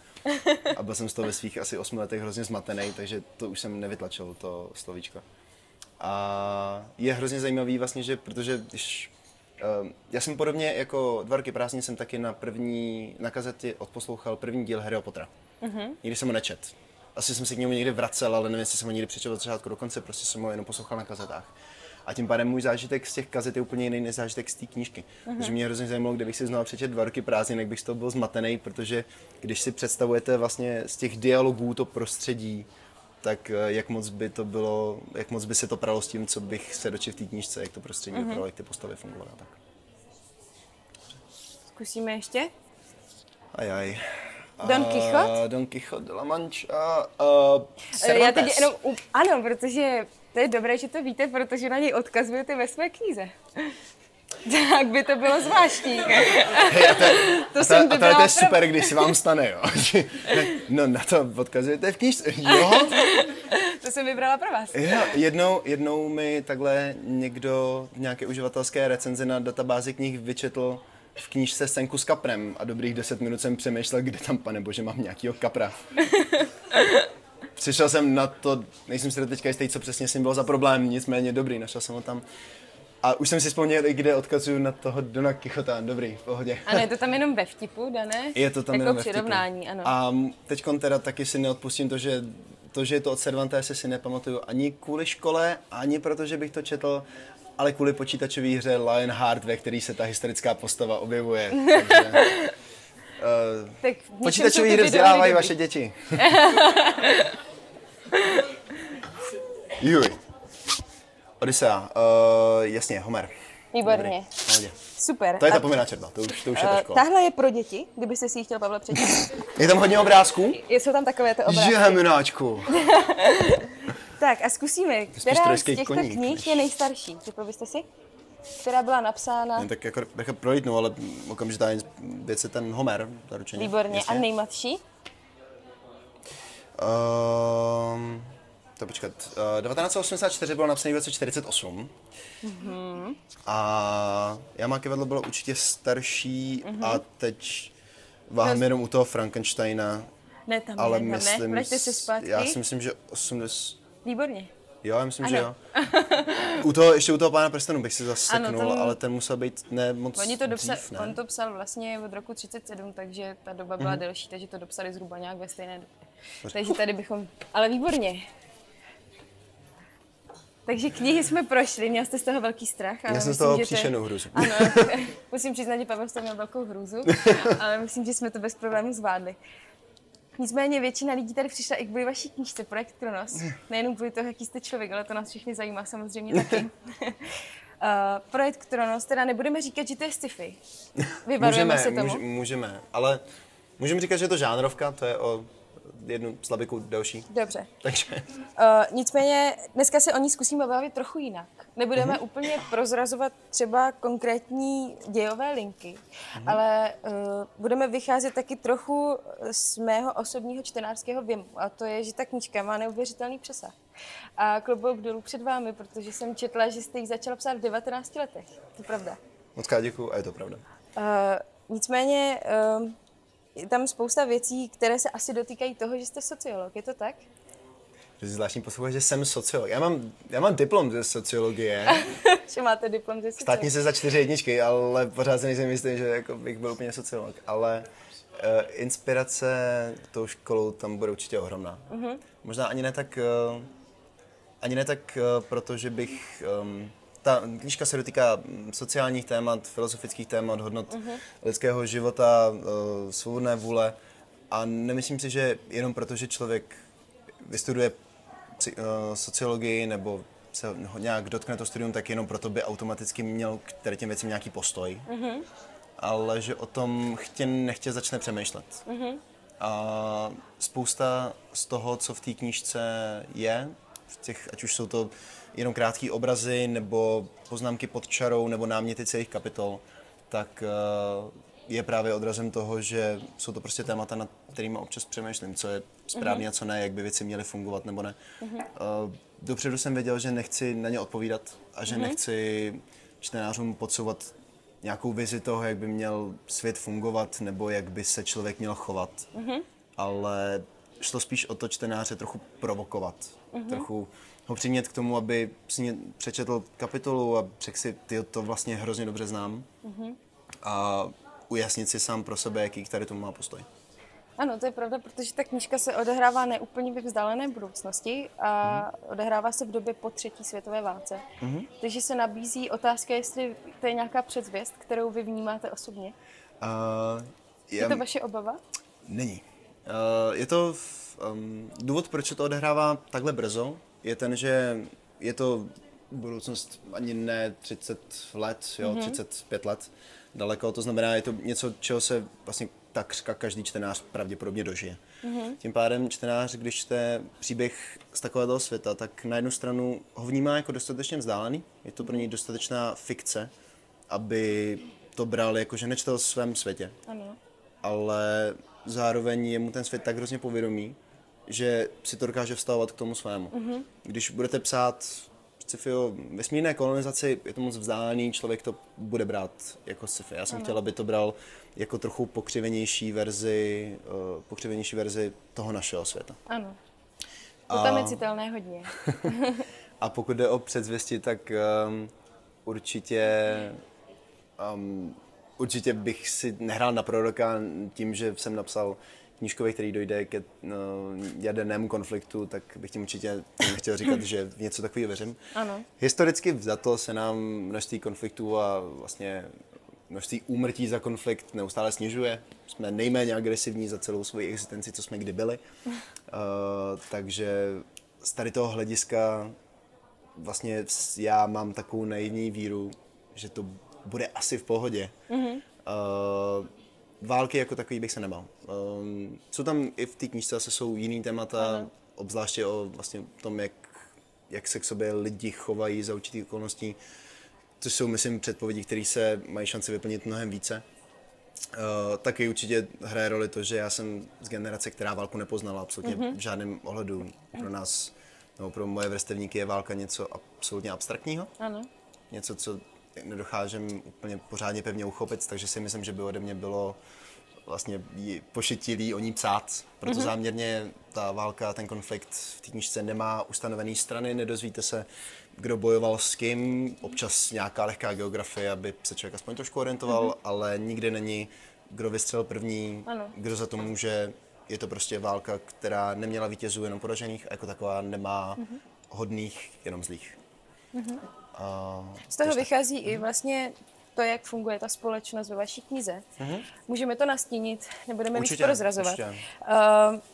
A byl jsem z toho ve svých asi osmi letech hrozně zmatený, takže to už jsem nevytlačil, to slovíčko. A je hrozně zajímavý vlastně, že protože když Ehm, já jsem podobně jako dva roky prázdnin jsem taky na první, na kazetě odposlouchal první díl Harryho Pottera. Mm-hmm. Nikdy jsem ho nečet. Asi jsem se k němu někdy vracel, ale nevím, jestli jsem ho někdy přečetl od začátku do konce, prostě jsem ho jenom poslouchal na kazetách. A tím pádem můj zážitek z těch kazet je úplně jiný než zážitek z té knížky. Mm-hmm. Takže mě hrozně zajímalo, kdybych si znovu přečet dva roky prázdnin, jak bych z toho byl zmatený, protože když si představujete vlastně z těch dialogů to prostředí, tak eh, jak moc by to bylo, jak moc by se to pralo s tím, co bych se dočil v té knížce, jak to prostředí mm-hmm. vypadalo, jak ty postavy fungovaly tak. Zkusíme ještě? Ajaj. Don Quixote? A, Don Quixote de la Mancha. Uh, Já teď jenom, ano, protože to je dobré, že to víte, protože na něj odkazujete ve své knize. Tak by to bylo zvláštní. Hey, a to, To a jsem to, a to, vybrala to je super, když se vám stane, jo. no na to odkazujete v knížce. Jo, to jsem vybrala pro vás. Jo, jednou, jednou mi takhle někdo v nějaké uživatelské recenzi na databázi knih vyčetl v knížce Senku s kaprem a dobrých 10 minut jsem přemýšlel, kde tam, pane bože, mám nějakýho kapra. Přišel jsem na to, nejsem si teďka jistý, co přesně s ním bylo za problém, nicméně dobrý, našel jsem ho tam. A už jsem si vzpomněl, i kde odkazuju na toho Dona Kichota, dobrý, v pohodě. Ano, je to tam jenom ve vtipu, dané? Je to tam jako jenom ve vtipu. přirovnání, ano. A teď teda taky si neodpustím to, že to, že je to od Cervantese si nepamatuju ani kvůli škole, ani protože bych to četl, ale kvůli počítačové hře Lionheart, ve který se ta historická postava objevuje. Takže, uh, tak počítačové hry vzdělávají vaše děti. Juj. Odisea, uh, jasně, Homer. Výborně. Dobrý. Super. To je ta A, povinná četba, to už, to už je to eh, škola. Tahle je pro děti, kdybyste si ji chtěl, Pavle, přečíst. Je tam hodně obrázků? Jsou tam takové ty obrázky. Žehmináčku. Tak a zkusíme, která z těchto koník, knih než- je nejstarší? Řekl byste si? Která byla napsána Jen tak jako rychle prolítnu, ale okamžitá věc je ten Homer, zaručeně. výborně. jasně. A nejmladší? Um, to počkat. Uh, 1984 bylo napsané v roce 48. Mhm. A Jama Kivadlo bylo určitě starší Mhm. a teď váhám jenom u toho Frankensteina. Ne, tam Ale ne, tam myslím, ne. Vraťte se zpátky. já si myslím, že 80... Výborně. Jo, já myslím, že Ano. jo. U toho, ještě u toho pána prstenu bych si zaseknul, Ano, ten- ale ten musel být ne moc Oni to dopsa- dřív, ne? on to psal vlastně od roku 37, takže ta doba byla delší, takže to dopsali zhruba nějak ve stejné době. Takže tady bychom... Ale výborně. Takže knihy jsme prošli, měl jste z toho velký strach. ale Já jsem z toho je- příšernou hrůzu. Ano, musím přiznat, že Pavel z toho měl velkou hrůzu, ale myslím, že jsme to bez problémů zvládli. Nicméně většina lidí tady přišla i kvůli vaší knížce Projekt Kronos. Nejenom kvůli toho, jaký jste člověk, ale to nás všechny zajímá samozřejmě taky. Uh, projekt Kronos, teda nebudeme říkat, že to je sci-fi. Vyvarujeme můžeme, se tomu. Může, můžeme, ale můžeme říkat, že je to žánrovka, to je o jednu slabiku delší. Dobře. Takže Uh, nicméně dneska se o ní zkusíme bavit trochu jinak. Nebudeme Mhm. uh-huh. úplně prozrazovat třeba konkrétní dějové linky, Mhm. uh-huh. ale uh, budeme vycházet taky trochu z mého osobního čtenářského věmu. A to je, že ta knížka má neuvěřitelný přesah. A klobouk dolů před vámi, protože jsem četla, že jste ji začala psát v 19 letech. To je pravda. moc krát děkuju a je to pravda. Uh, nicméně uh, je tam spousta věcí, které se asi dotýkají toho, že jste sociolog. Je to tak? Že si zvláštní poslouchat, že jsem sociolog. Já mám, já mám diplom ze sociologie, že máte diplom ze sociologie. státní se za čtyři jedničky, ale pořád si nejsem jistý, že jako bych byl úplně sociolog. Ale uh, inspirace tou školou tam bude určitě ohromná. Uh-huh. Možná ani ne tak, uh, ani ne tak uh, proto, že bych... Um, ta knížka se dotýká mm, sociálních témat, filozofických témat, hodnot uh-huh. lidského života, uh, svobodné vůle. A nemyslím si, že jenom proto, že člověk vystuduje eh, sociologii nebo se ho nějak dotkne to studium, tak jenom proto by automaticky měl k tady těm věcem nějaký postoj. Mm-hmm. Ale že o tom chtě nechtě začne přemýšlet. Mm-hmm. A spousta z toho, co v té knížce je, v těch, ať už jsou to jenom krátké obrazy, nebo poznámky pod čarou, nebo náměty celých kapitol, tak eh, je právě odrazem toho, že jsou to prostě témata, nad kterými občas přemýšlím, co je správně a co ne, jak by věci měly fungovat nebo ne. Uh, dopředu jsem věděl, že nechci na ně odpovídat a že nechci čtenářům podsouvat nějakou vizi toho, jak by měl svět fungovat nebo jak by se člověk měl chovat. Ale šlo spíš o to čtenáře trochu provokovat. Trochu ho přimět k tomu, aby si přečetl kapitolu a řekl si, ty to vlastně hrozně dobře znám. A ujasnit si sám pro sebe, jaký k tady tomu má postoj. Ano, to je pravda, protože ta knížka se odehrává neúplně ve vzdálené budoucnosti a Mhm. odehrává se v době po třetí světové válce. Takže se nabízí otázka, jestli to je nějaká předzvěst, kterou vy vnímáte osobně. Uh, Je to vaše obava? Není. Uh, je to um, důvod, proč se to odehrává takhle brzo, je ten, že je to budoucnost ani ne 30 let, jo, mm-hmm. 35 let daleko, to znamená, je to něco, čeho se vlastně takřka každý čtenář pravděpodobně dožije. Mm-hmm. Tím pádem čtenář, když čte příběh z takového světa, tak na jednu stranu ho vnímá jako dostatečně vzdálený, je to pro něj dostatečná fikce, aby to bral jako, že nečtel o svém světě. Ano. Ale zároveň je mu ten svět tak hrozně povědomý, že si to dokáže vstávat k tomu svému. Mm-hmm. Když budete psát sci-fi o vesmírné kolonizaci, je to moc vzdálený, člověk to bude brát jako sci-fi. Já jsem ano. chtěl, aby to bral jako trochu pokřivenější verzi, uh, pokřivenější verzi toho našeho světa. Ano. To tam je citelné hodně. a pokud jde o předzvěsti, tak um, určitě um, určitě bych si nehrál na proroka tím, že jsem napsal knížkově, který dojde ke no, jadernému konfliktu, tak bych tím určitě chtěl říkat, že v něco takového věřím. Ano. Historicky za to se nám množství konfliktů a vlastně množství úmrtí za konflikt neustále snižuje. Jsme nejméně agresivní za celou svoji existenci, co jsme kdy byli. Uh, takže z tady toho hlediska vlastně já mám takovou naivní víru, že to bude asi v pohodě. Mm-hmm. Uh, války jako takový bych se nebal. Um, jsou tam i v té knížce zase jsou jiný témata, ano. obzvláště o vlastně tom, jak, jak se k sobě lidi chovají za určitých okolností, což jsou, myslím, předpovědi, které se mají šanci vyplnit mnohem více. Uh, taky určitě hraje roli to, že já jsem z generace, která válku nepoznala absolutně mm-hmm. v žádném ohledu. Pro nás, nebo pro moje vrstevníky je válka něco absolutně abstraktního. Ano. Něco, co nedokážem úplně pořádně pevně uchopit, takže si myslím, že by ode mě bylo vlastně pošetilý o ní psát. Proto mm-hmm. záměrně ta válka, ten konflikt v té knižce nemá ustanovené strany, nedozvíte se, kdo bojoval s kým, občas nějaká lehká geografie, aby se člověk aspoň trošku orientoval, mm-hmm. ale nikdy není, kdo vystřelil první, ano. kdo za to může. Je to prostě válka, která neměla vítězů, jenom poražených a jako taková nemá mm-hmm. hodných, jenom zlých. Mm-hmm. A Z toho vychází i vlastně to, jak funguje ta společnost ve vaší knize. Mm-hmm. Můžeme to nastínit, nebudeme určitě, nic prozrazovat. Uh,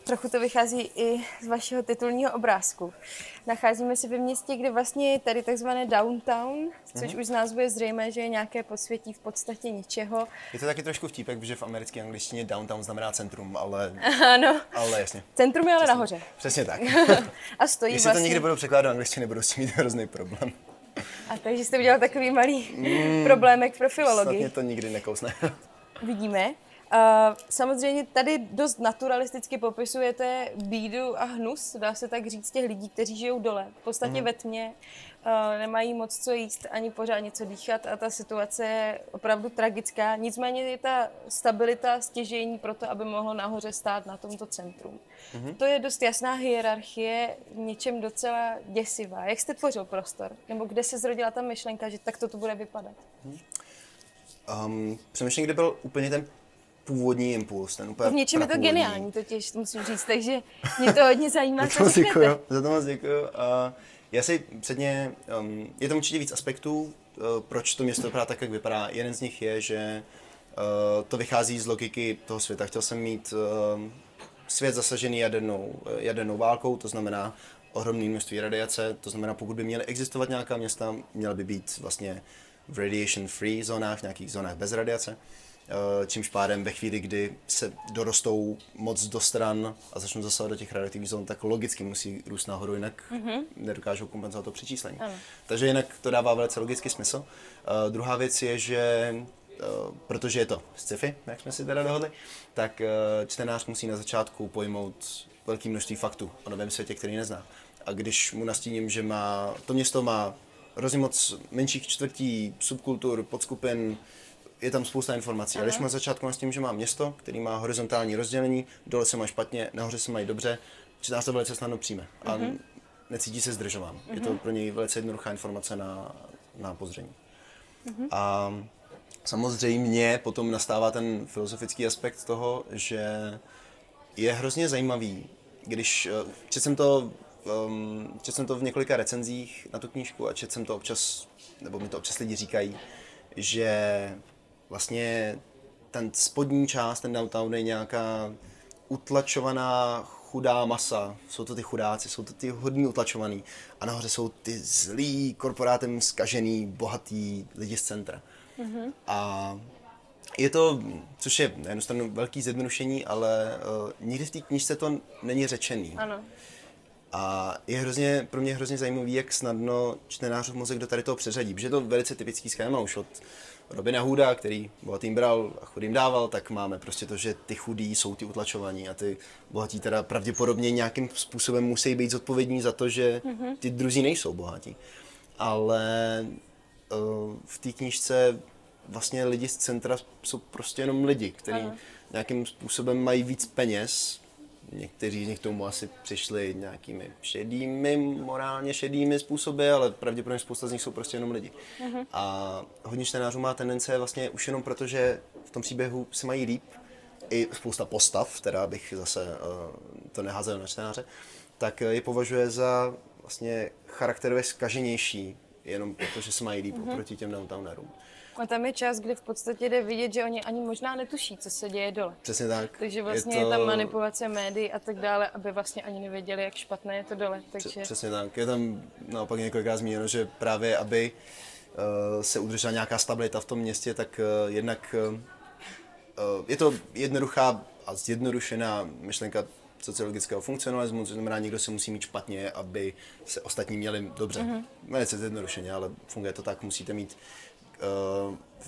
trochu to vychází i z vašeho titulního obrázku. Nacházíme se ve městě, kde vlastně je tady takzvané downtown, což mm-hmm. už z názvu je zřejmé, že je nějaké podsvětí v podstatě ničeho. Je to taky trošku vtípek, protože v americké angličtině downtown znamená centrum, ale... ano. Ale jasně. Centrum je ale Přesně. nahoře. Přesně tak. A stojí Když vlastně... to někdy budou překládat do angličtiny, budou si mít hrozný problém. A takže jste udělal takový malý mm, problémek pro filologii. Snad mě to nikdy nekousne. Vidíme. Uh, samozřejmě tady dost naturalisticky popisujete bídu a hnus, dá se tak říct, těch lidí, kteří žijou dole. V podstatě mm. ve tmě, uh, nemají moc co jíst, ani pořád něco dýchat a ta situace je opravdu tragická. Nicméně je ta stabilita stěžení pro to, aby mohlo nahoře stát na tomto centrum. Mm. To je dost jasná hierarchie, něčem docela děsivá. Jak jste tvořil prostor? Nebo kde se zrodila ta myšlenka, že tak to bude vypadat? Mm. Um, přemýšlím, kde byl úplně ten původní impuls. Ten úplně v něčem je to geniální, totiž musím říct, takže mě to hodně zajímá, co děkuju, Za to moc děkuju. Uh, já si předně, um, je tam určitě víc aspektů, uh, proč to město vypadá tak, jak vypadá. Jeden z nich je, že uh, to vychází z logiky toho světa. Chtěl jsem mít uh, svět zasažený jadernou, jadernou válkou, to znamená ohromné množství radiace, to znamená, pokud by měly existovat nějaká města, měla by být vlastně v radiation free zónách, v nějakých zónách bez radiace. Eh, čímž pádem ve chvíli, kdy se dorostou moc do stran a začnou zasahovat do těch radioaktivních zón, tak logicky musí růst nahoru, jinak mm-hmm. nedokážou kompenzovat to přečíslení. Ano. Takže jinak to dává velice logický smysl. Uh, druhá věc je, že uh, protože je to sci-fi, jak jsme si teda dohodli, tak uh, čtenář musí na začátku pojmout velké množství faktů o novém světě, který nezná. A když mu nastíním, že má, to město má hrozně moc menších čtvrtí, subkultur, podskupin, je tam spousta informací. Aha. A když má začátku s tím, že má město, který má horizontální rozdělení, dole se má špatně, nahoře se mají dobře, čtenář to velice snadno přijme. A uh-huh. necítí se zdržován. Uh-huh. Je to mhm. pro něj velice jednoduchá informace na, na pozření. Uh-huh. A samozřejmě potom nastává ten filozofický aspekt toho, že je hrozně zajímavý, když eh, četl jsem to, um, četl jsem to v několika recenzích na tu knížku a četl jsem to občas, nebo mi to občas lidi říkají, že vlastně ten spodní část, ten downtown je nějaká utlačovaná chudá masa, jsou to ty chudáci, jsou to ty hodní utlačovaný a nahoře jsou ty zlí, korporátem zkažený, bohatý lidi z centra. Mm-hmm. A je to, což je na jednu stranu velký zjednodušení, ale uh, nikdy v té knižce to není řečený. Ano. A je hrozně, pro mě hrozně zajímavý, jak snadno čtenářův mozek do tady toho přeřadí, protože je to velice typický schéma už od Robina Hooda, který bohatým bral a chudým dával, tak máme prostě to, že ty chudí jsou ty utlačovaní a ty bohatí teda pravděpodobně nějakým způsobem musí být zodpovědní za to, že ty druzí nejsou bohatí. Ale uh, v té knížce vlastně lidi z centra jsou prostě jenom lidi, kteří nějakým způsobem mají víc peněz, Někteří z nich tomu asi přišli nějakými šedými, morálně šedými způsoby, ale pravděpodobně spousta z nich jsou prostě jenom lidi. Mm-hmm. A hodně čtenářů má tendence vlastně už jenom proto, že v tom příběhu se mají líp, i spousta postav, teda bych zase uh, to neházel na čtenáře, tak je považuje za vlastně charakterově zkaženější, jenom proto, že se mají líp mm-hmm. oproti těm downtownerům. A tam je čas, kdy v podstatě jde vidět, že oni ani možná netuší, co se děje dole. Přesně tak. Takže vlastně je, to... je tam manipulace médií a tak dále, aby vlastně ani nevěděli, jak špatné je to dole. Takže... Přesně tak. Je tam naopak několikrát zmíněno, že právě aby uh, se udržela nějaká stabilita v tom městě, tak uh, jednak uh, je to jednoduchá a zjednodušená myšlenka sociologického funkcionalismu, což znamená, někdo se musí mít špatně, aby se ostatní měli dobře. Mm-hmm. Velice zjednodušeně, ale funguje to tak, musíte mít Eh,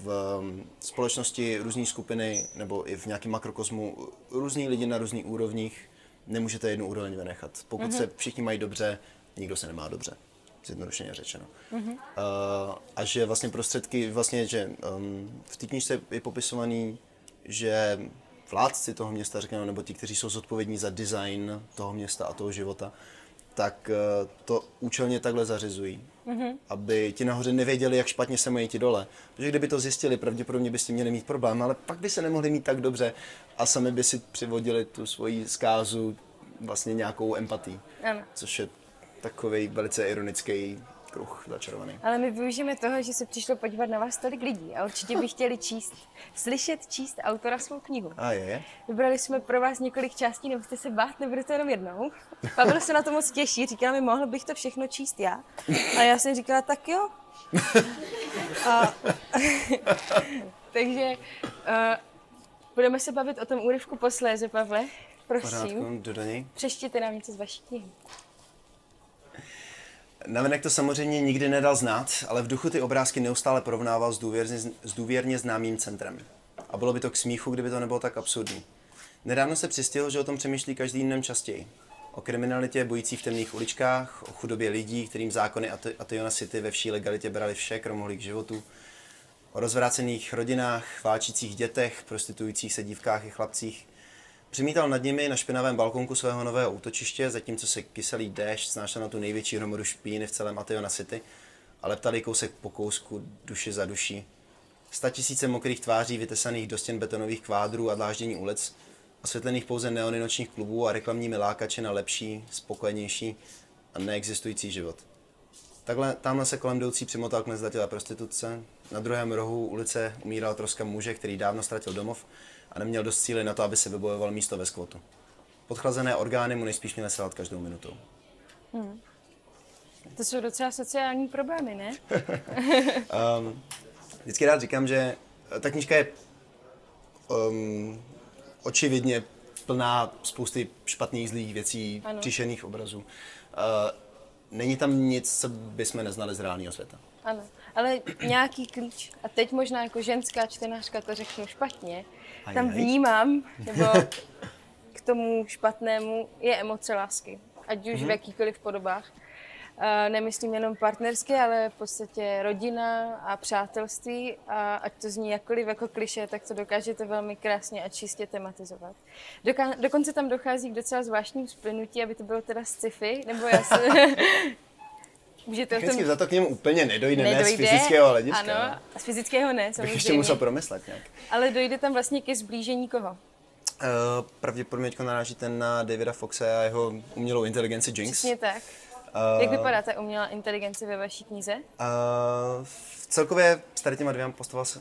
v společnosti různé skupiny nebo i v nějakém makrokosmu různí lidi na různých úrovních nemůžete jednu úroveň vynechat. Pokud mm-hmm. se všichni mají dobře, nikdo se nemá dobře, zjednodušeně řečeno. Mm-hmm. Uh, a že vlastně prostředky, vlastně, že um, v té knižce je popisovaný, že vládci toho města, řekněme, nebo ti, kteří jsou zodpovědní za design toho města a toho života, tak uh, to účelně takhle zařizují mm-hmm. aby ti nahoře nevěděli, jak špatně se mají ti dole. Protože kdyby to zjistili, pravděpodobně by s tím měli mít problém, ale pak by se nemohli mít tak dobře a sami by si přivodili tu svoji zkázu vlastně nějakou empatii. Ano. Což je takový velice ironický kruh začarovaný. Ale my využijeme toho, že se přišlo podívat na vás tolik lidí a určitě by chtěli číst, slyšet číst autora svou knihu. A je? Vybrali jsme pro vás několik částí, nemusíte se bát, nebude to jenom jednou. Pavel se na to moc těší, říkala mi, mohl bych to všechno číst já. A já jsem říkala, tak jo. A, takže uh, budeme se bavit o tom úryvku posléze, Pavle. Prosím. Pořádku, Přeštěte nám něco z vaší knihy. Navenek to samozřejmě nikdy nedal znát, ale v duchu ty obrázky neustále porovnával s důvěrně, s důvěrně známým centrem. A bylo by to k smíchu, kdyby to nebylo tak absurdní. Nedávno se přistihl, že o tom přemýšlí každý dnem častěji. O kriminalitě bojící v temných uličkách, o chudobě lidí, kterým zákony Atejona City ve vší legalitě brali vše, krom holých životů, o rozvrácených rodinách, válčících dětech, prostituujících se dívkách i chlapcích, Přimítal nad nimi na špinavém balkonku svého nového útočiště, zatímco se kyselý déšť snášel na tu největší hromadu špíny v celém Atejona City a leptali kousek po kousku, duši za duší. Sta tisíce mokrých tváří vytesaných do stěn betonových kvádrů a dláždění ulic, osvětlených pouze neony nočních klubů a reklamními lákače na lepší, spokojenější a neexistující život. Takhle tamhle se kolem jdoucí přimotal k nezdatilé prostitutce, na druhém rohu ulice umíral troska muže, který dávno ztratil domov a neměl dost síly na to, aby se vybojoval místo ve skvotu. Podchlazené orgány mu nejspíš měly selat každou minutou. Hmm. To jsou docela sociální problémy, ne? um, vždycky rád říkám, že ta knižka je um, očividně plná spousty špatných, zlých věcí, ano. příšerných obrazů. Uh, není tam nic, co bychom neznali z reálného světa. Ano, ale nějaký klíč. A teď možná jako ženská čtenářka to řeknu špatně, tam vnímám, nebo k tomu špatnému je emoce lásky. Ať už mm-hmm. v mhm. jakýchkoliv podobách. Uh, nemyslím jenom partnerské, ale v podstatě rodina a přátelství a ať to zní jakkoliv jako kliše, tak to dokážete velmi krásně a čistě tematizovat. Doka- dokonce tam dochází k docela zvláštním splnutí, aby to bylo teda sci-fi, nebo já se, Můžete tom... za to k němu úplně nedojde, nedojde ne z fyzického hlediska. Ano, a z fyzického ne, samozřejmě. Bych ještě musel promyslet nějak. Ale dojde tam vlastně ke zblížení koho? Uh, pravděpodobně teďka narážíte na Davida Foxe a jeho umělou inteligenci Jinx. Přesně tak. Jak vypadá ta umělá inteligence ve vaší knize? Uh, celkově s tady těma dvěma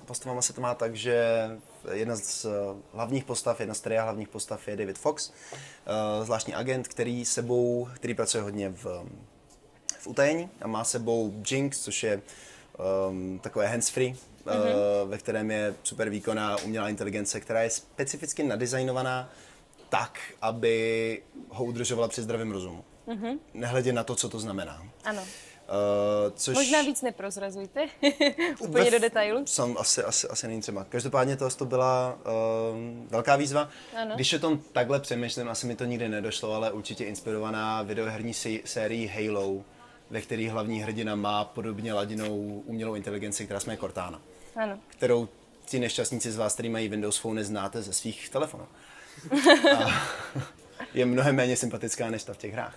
postavama se to má tak, že jedna z hlavních postav, jedna z tří hlavních postav je David Fox, uh, zvláštní agent, který sebou, který pracuje hodně v, v utajení a má sebou Jinx, což je um, takové hands-free, mm-hmm. uh, ve kterém je super výkonná umělá inteligence, která je specificky nadizajnovaná tak, aby ho udržovala při zdravém rozumu. Mm-hmm. Nehledě na to, co to znamená. Ano. Uh, což... Možná víc neprozrazujte, úplně do detailu. Sam asi, asi, asi není třeba. Každopádně to, to byla uh, velká výzva. Ano. Když o tom takhle přemýšlím, asi mi to nikdy nedošlo, ale určitě inspirovaná videoherní sérii Halo, ve které hlavní hrdina má podobně ladinou umělou inteligenci, která jsme Cortana. Ano. Kterou ti nešťastníci z vás, kteří mají Windows Phone, znáte ze svých telefonů. A je mnohem méně sympatická než ta v těch hrách.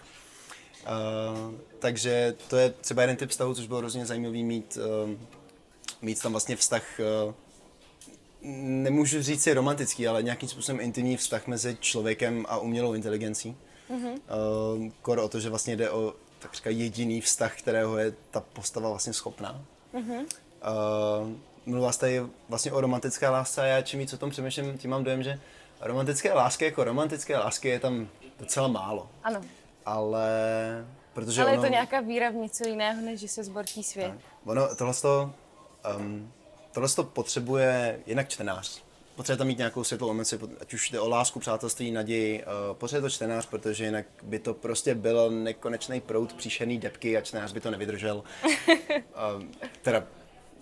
Uh, takže to je třeba jeden typ vztahu, což bylo hrozně zajímavý mít, uh, mít tam vlastně vztah, uh, nemůžu říct si romantický, ale nějakým způsobem intimní vztah mezi člověkem a umělou inteligencí. Mm-hmm. Uh, kor o to, že vlastně jde o tak říká, jediný vztah, kterého je ta postava vlastně schopná. Mm-hmm. Uh, mluvila jste tady vlastně o romantické lásce a já čím víc o tom přemýšlím, tím mám dojem, že romantické lásky jako romantické lásky je tam docela málo. Ano ale protože Ale ono, je to nějaká víra v něco jiného, než že se zbortí svět. Tak. Ono, tohle to, um, tohle to potřebuje jinak čtenář. Potřebuje tam mít nějakou světlou emoci, ať už jde o lásku, přátelství, naději. Uh, potřebuje to čtenář, protože jinak by to prostě byl nekonečný prout příšerný depky a čtenář by to nevydržel. teda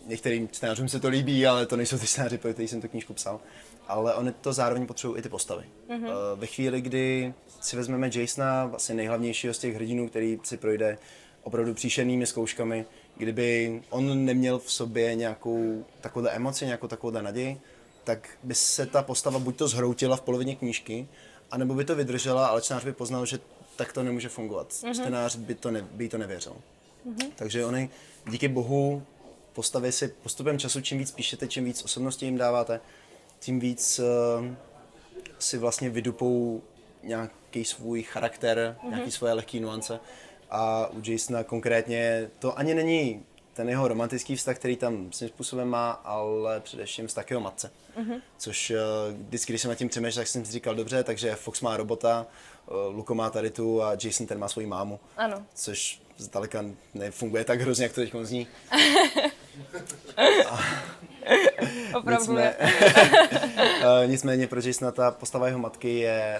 některým čtenářům se to líbí, ale to nejsou ty čtenáři, pro který jsem tu knížku psal. Ale oni to zároveň potřebují i ty postavy. Mm-hmm. Ve chvíli, kdy si vezmeme Jasona, vlastně nejhlavnějšího z těch hrdinů, který si projde opravdu příšernými zkouškami, kdyby on neměl v sobě nějakou takovou emoci, nějakou takovou naději, tak by se ta postava buď to zhroutila v polovině knížky, anebo by to vydržela, ale čtenář by poznal, že tak to nemůže fungovat. Mm-hmm. Čtenář by to, ne, by to nevěřil. Mm-hmm. Takže oni, díky bohu, postavy si postupem času, čím víc píšete, čím víc osobností jim dáváte, tím víc uh, si vlastně vydupou nějaký svůj charakter, mm-hmm. nějaký svoje lehké nuance. A u Jasona konkrétně to ani není ten jeho romantický vztah, který tam svým způsobem má, ale především vztah jeho matce. Mm-hmm. Což uh, vždycky, když jsem nad tím přemýšlel, tak jsem si říkal, dobře, takže Fox má robota, uh, Luko má tady tu a Jason ten má svoji mámu. Ano. Což zdaleka nefunguje tak hrozně, jak to teď zní. Opravdu Nicmé... Eh, nicméně pro Jasona ta postava jeho matky je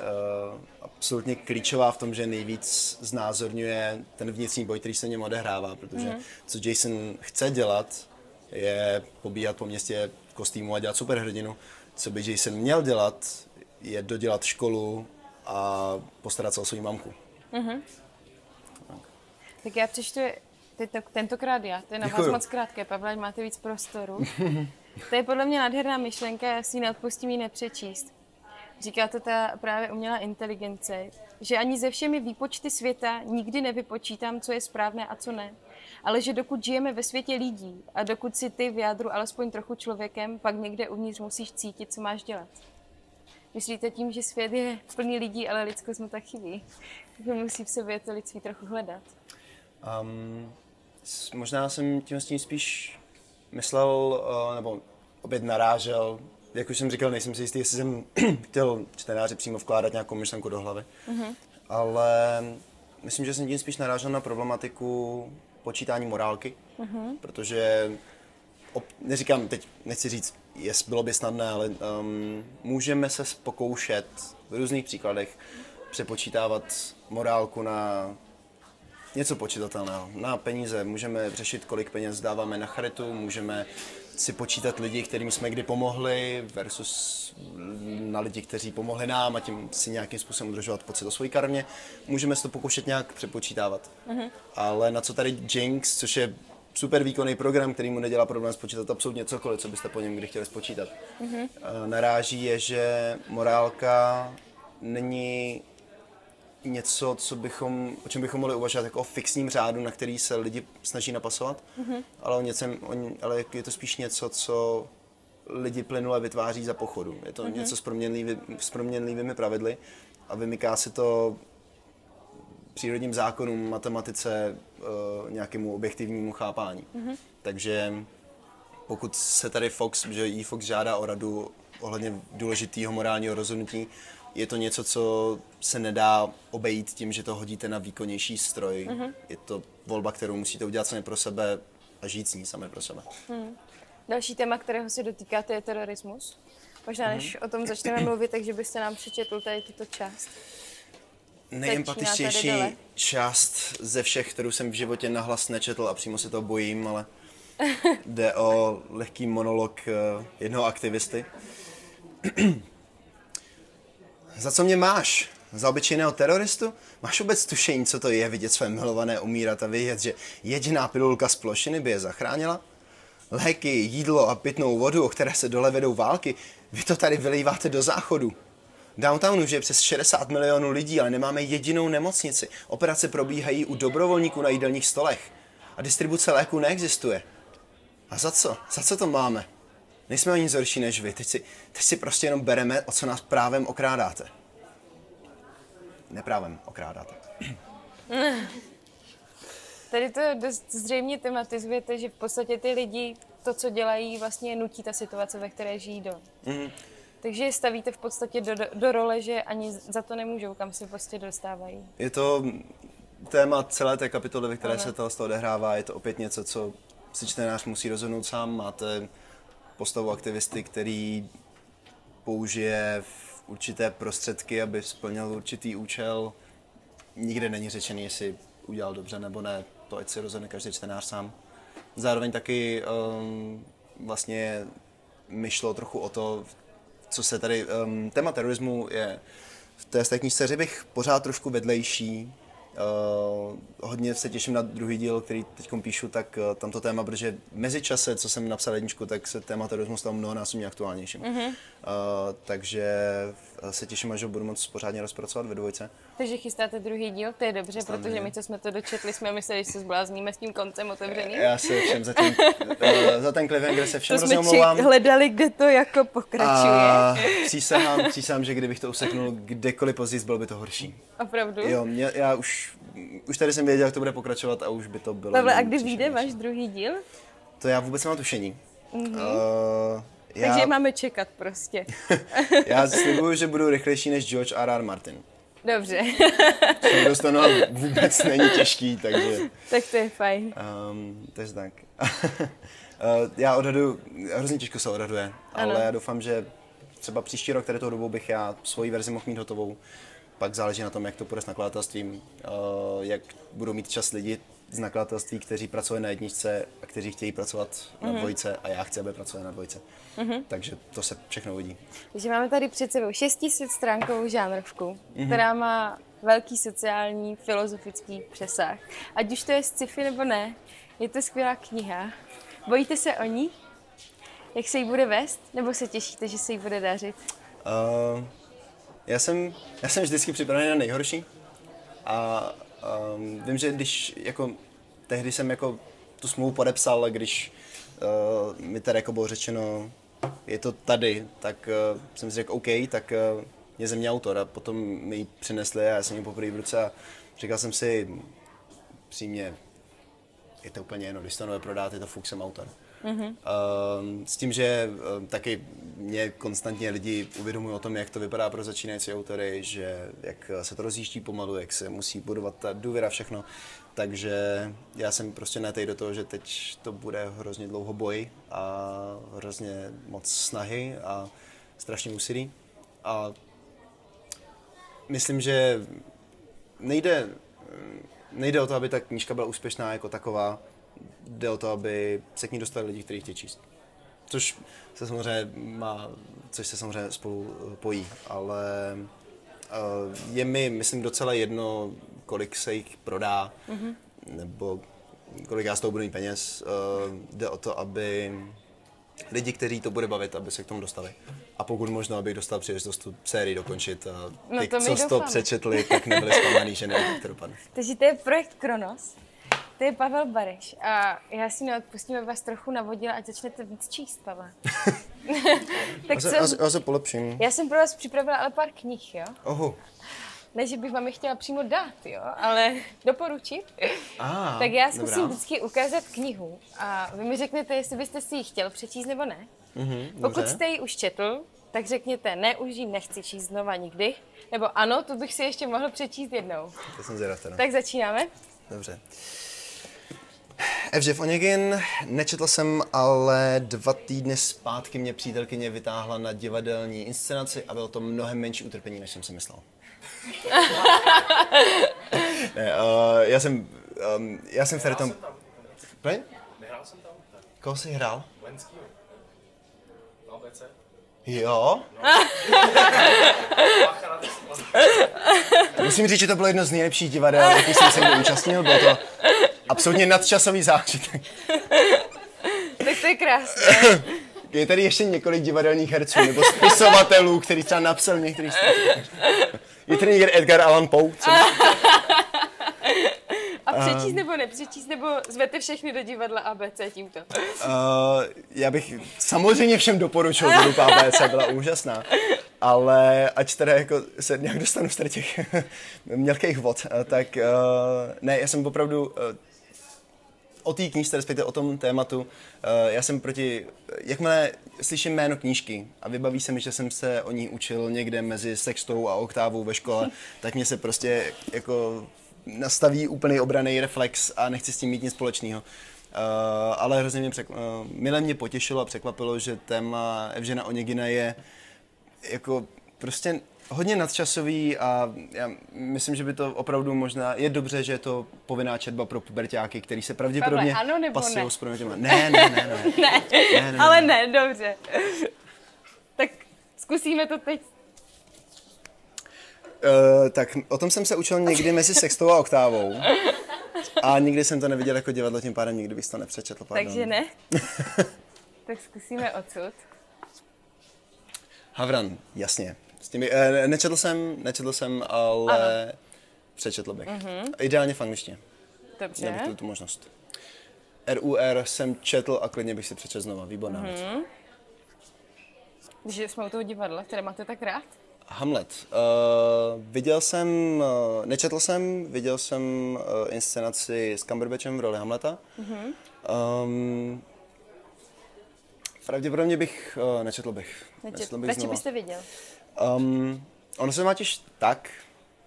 absolutně klíčová v tom, že nejvíc znázorňuje ten vnitřní boj, který se něm odehrává, protože mm. co Jason chce dělat, je pobíhat po městě v kostýmu a dělat superhrdinu. Co by Jason měl dělat, je dodělat školu a postarat se o svou mamku. Mm-hmm. Tak. tak já přečtu to, tentokrát já, to je na Děkuju. vás moc krátké, Pavle, máte víc prostoru. to je podle mě nádherná myšlenka, já si ji neodpustím ji nepřečíst. Říká to ta právě umělá inteligence, že ani ze všemi výpočty světa nikdy nevypočítám, co je správné a co ne. Ale že dokud žijeme ve světě lidí a dokud si ty v jádru alespoň trochu člověkem, pak někde uvnitř musíš cítit, co máš dělat. Myslíte tím, že svět je plný lidí, ale lidskost mu tak chybí? Že musí v sobě to lidství trochu hledat? Um, možná jsem tím s tím spíš myslel, uh, nebo opět narážel jak už jsem říkal, nejsem si jistý, jestli jsem chtěl čtenáři přímo vkládat nějakou myšlenku do hlavy. Mm-hmm. Ale myslím, že jsem tím spíš narážel na problematiku počítání morálky, mm-hmm. protože op, neříkám teď, nechci říct, jest, bylo by snadné, ale um, můžeme se pokoušet v různých příkladech přepočítávat morálku na něco počítatelného. Na peníze můžeme řešit, kolik peněz dáváme na charitu, můžeme si počítat lidi, kterým jsme kdy pomohli versus na lidi, kteří pomohli nám a tím si nějakým způsobem udržovat pocit o své karmě. Můžeme si to pokoušet nějak přepočítávat. Mm-hmm. Ale na co tady Jinx, což je super výkonný program, který mu nedělá problém spočítat absolutně cokoliv, co byste po něm kdy chtěli spočítat. Mm-hmm. Naráží je, že morálka není něco, co bychom, o čem bychom mohli uvažovat jako o fixním řádu, na který se lidi snaží napasovat, mm-hmm. ale, o něcem, o, ale je to spíš něco, co lidi plynule vytváří za pochodu. Je to mm-hmm. něco s, proměnlivý, s proměnlivými pravidly a vymyká se to přírodním zákonům, matematice, uh, nějakému objektivnímu chápání. Mm-hmm. Takže pokud se tady Fox, že jí Fox žádá o radu ohledně důležitého morálního rozhodnutí, je to něco, co se nedá obejít tím, že to hodíte na výkonnější stroj. Mm-hmm. Je to volba, kterou musíte udělat sami pro sebe a žít s ní sami pro sebe. Mm. Další téma, kterého se dotýkáte, je terorismus. Možná než mm-hmm. o tom začneme mluvit, takže byste nám přečetl tady tuto část. Nejempatičtější část ze všech, kterou jsem v životě nahlas nečetl a přímo se to bojím, ale jde o lehký monolog eh, jednoho aktivisty. Za co mě máš? Za obyčejného teroristu? Máš vůbec tušení, co to je vidět své milované umírat a vědět, že jediná pilulka z plošiny by je zachránila? Léky, jídlo a pitnou vodu, o které se dole vedou války, vy to tady vylejváte do záchodu. Downtownu je přes 60 milionů lidí, ale nemáme jedinou nemocnici. Operace probíhají u dobrovolníků na jídelních stolech. A distribuce léků neexistuje. A za co? Za co to máme? Nejsme o nic horší než vy. Teď si, teď si prostě jenom bereme, o co nás právem okrádáte. Neprávem okrádáte. Tady to dost zřejmě tematizujete, že v podstatě ty lidi to, co dělají, vlastně nutí ta situace, ve které žijí do. Mm-hmm. Takže je stavíte v podstatě do, do, do role, že ani za to nemůžou, kam se prostě dostávají. Je to téma celé té kapitoly, ve které Aha. se to odehrává. Je to opět něco, co si čtenář musí rozhodnout sám. Máte postavu aktivisty, který použije v určité prostředky, aby splnil určitý účel. Nikde není řečený, jestli udělal dobře nebo ne. To ať si rozhodne každý čtenář sám. Zároveň taky um, vlastně mi šlo trochu o to, co se tady, um, téma terorismu je v té, té knižce bych pořád trošku vedlejší, Uh, hodně se těším na druhý díl, který teď píšu, tak uh, tamto téma, protože v mezičase, co jsem napsal jedničku, tak se téma terorismu stalo mnohonásobně aktuálnějším. Mm-hmm. Uh, takže se těším, až ho budu moc pořádně rozpracovat ve dvojce. Takže chystáte druhý díl, to je dobře, Chystáme, protože my, co jsme to dočetli, jsme mysleli, že se zblázníme s tím koncem otevřeným. Já se všem za, tím, za ten cliffhanger se všem hrozně omlouvám. hledali, kde to jako pokračuje. A přísahám, přísahám, že kdybych to useknul kdekoliv později, bylo by to horší. Opravdu? Jo, mě, já už, už tady jsem věděl, jak to bude pokračovat a už by to bylo. Pavle, a kdy vyjde váš druhý díl? To já vůbec nemám tušení. Mm-hmm. Uh, já... Takže máme čekat prostě. já slibuju, že budu rychlejší než George R. R. Martin. Dobře. Jsem dostanu vůbec není těžký, takže... Tak to je fajn. Um, takže tak. uh, já odhadu, hrozně těžko se odhaduje, ano. ale já doufám, že třeba příští rok tady tou dobou bych já svoji verzi mohl mít hotovou. Pak záleží na tom, jak to půjde s nakladatelstvím, uh, jak budou mít čas lidi z nakladatelství, kteří pracují na jedničce a kteří chtějí pracovat mm-hmm. na mhm. dvojce a já chci, aby pracovali na dvojce. Mm-hmm. Takže to se všechno uvidí. Takže máme tady před sebou 600 stránkovou žánrovku, mm-hmm. která má velký sociální, filozofický přesah. Ať už to je sci-fi nebo ne, je to skvělá kniha. Bojíte se o ní? Jak se jí bude vést? Nebo se těšíte, že se jí bude dařit? Uh, já, jsem, já jsem vždycky připravený na nejhorší. A um, vím, že když jako tehdy jsem jako tu smlouvu podepsal, když uh, mi tady jako bylo řečeno, je to tady, tak uh, jsem si řekl OK, tak uh, je země autor a potom mi ji přinesli a já jsem ji poprvé v ruce a říkal jsem si přímě, je to úplně jedno, když to neprodáte, je to fuk, jsem autor. Mm-hmm. S tím, že uh, taky mě konstantně lidi uvědomují o tom, jak to vypadá pro začínající autory, že jak se to rozjíždí pomalu, jak se musí budovat ta důvěra, všechno. Takže já jsem prostě netej do toho, že teď to bude hrozně dlouho boj a hrozně moc snahy a strašně úsilí. A myslím, že nejde, nejde o to, aby ta knížka byla úspěšná jako taková, jde o to, aby se k ní dostali lidi, kteří chtějí číst. Což se samozřejmě má, což se samozřejmě spolu eh, pojí, ale uh, je mi, myslím, docela jedno, kolik se jich prodá, mm-hmm. nebo kolik já z toho budu mít peněz. Uh, jde o to, aby lidi, kteří to bude bavit, aby se k tomu dostali. A pokud možno, abych dostal příležitost tu sérii dokončit. A no ty, no to co to přečetli, tak nebyli zklamaný, že jak to dopadne. Takže to je projekt Kronos. To je Pavel Bareš a já si neodpustím, aby vás trochu navodila, ať začnete víc číst, Pavel. tak já, se, jsem, já se polepším. Já jsem pro vás připravila ale pár knih, jo? Oho. Ne, že bych vám je chtěla přímo dát, jo, ale doporučit. Ah, tak já zkusím dobrá. vždycky ukázat knihu a vy mi řeknete, jestli byste si ji chtěl přečíst nebo ne. Mhm, Pokud dobře. jste ji už četl, tak řekněte, ne, už ji nechci číst znova nikdy, nebo ano, tu bych si ještě mohl přečíst jednou. To jsem zvědav. Tak začínáme. Dobře. Evžev Onegin, nečetl jsem, ale dva týdny zpátky mě přítelkyně vytáhla na divadelní inscenaci a bylo to mnohem menší utrpení, než jsem si myslel. ne, uh, já jsem, um, já jsem v tom... Nehrál jsem tam? Koho jsi hrál? Lenskýho. Na ABC. Jo? Si Musím říct, že to bylo jedno z nejlepších divadel, jaký jsem se účastnil. Bylo to absolutně nadčasový zážitek. Tak to je krásné. Je tady ještě několik divadelních herců nebo spisovatelů, který třeba napsal některý. Je tady někde Edgar Allan Poe? třeba? A přečíst nebo nepřečíst, nebo zvete všechny do divadla ABC tímto. Uh, já bych samozřejmě všem doporučil, tu ABC byla úžasná. Ale ať teda jako se nějak dostanu z těch mělkých vod, eh, tak uh, ne, já jsem opravdu uh, o té knížce, respektive o tom tématu, uh, já jsem proti, jakmile slyším jméno knížky a vybaví se mi, že jsem se o ní učil někde mezi sextou a oktávou ve škole, tak mě se prostě jako nastaví úplný obraný reflex a nechci s tím mít nic společného. Uh, ale hrozně mě překv... uh, milé mě potěšilo a překvapilo, že téma Evžena Onegina je jako prostě hodně nadčasový a já myslím, že by to opravdu možná, je dobře, že je to povinná četba pro pubertáky, který se pravděpodobně Pavle, ano nebo pasujou ne? s promětěma. Ne, ne, ne, ne. Ne, ne, ne, ale ne. ne, dobře. Tak zkusíme to teď. Uh, tak o tom jsem se učil někdy mezi sextou a oktávou. A nikdy jsem to neviděl jako divadlo, tím pádem nikdy bych to nepřečetl. Pardon. Takže ne. tak zkusíme odsud. Havran, jasně. S těmi, eh, nečetl jsem, nečetl jsem, ale přečetl bych. Mm-hmm. Ideálně v angličtině. Dobře. Měl bych tu, tu možnost. RUR jsem četl a klidně bych si přečetl znova. Výborná mm-hmm. věc. Že jsme u toho divadla, které máte tak rád. Hamlet. Uh, viděl jsem, uh, nečetl jsem, viděl jsem uh, inscenaci s Cumberbatchem v roli Hamleta. Mm-hmm. Um, pravděpodobně bych, uh, nečetl bych. Nečet, bych radši znova. byste viděl. Um, ono se má těž tak,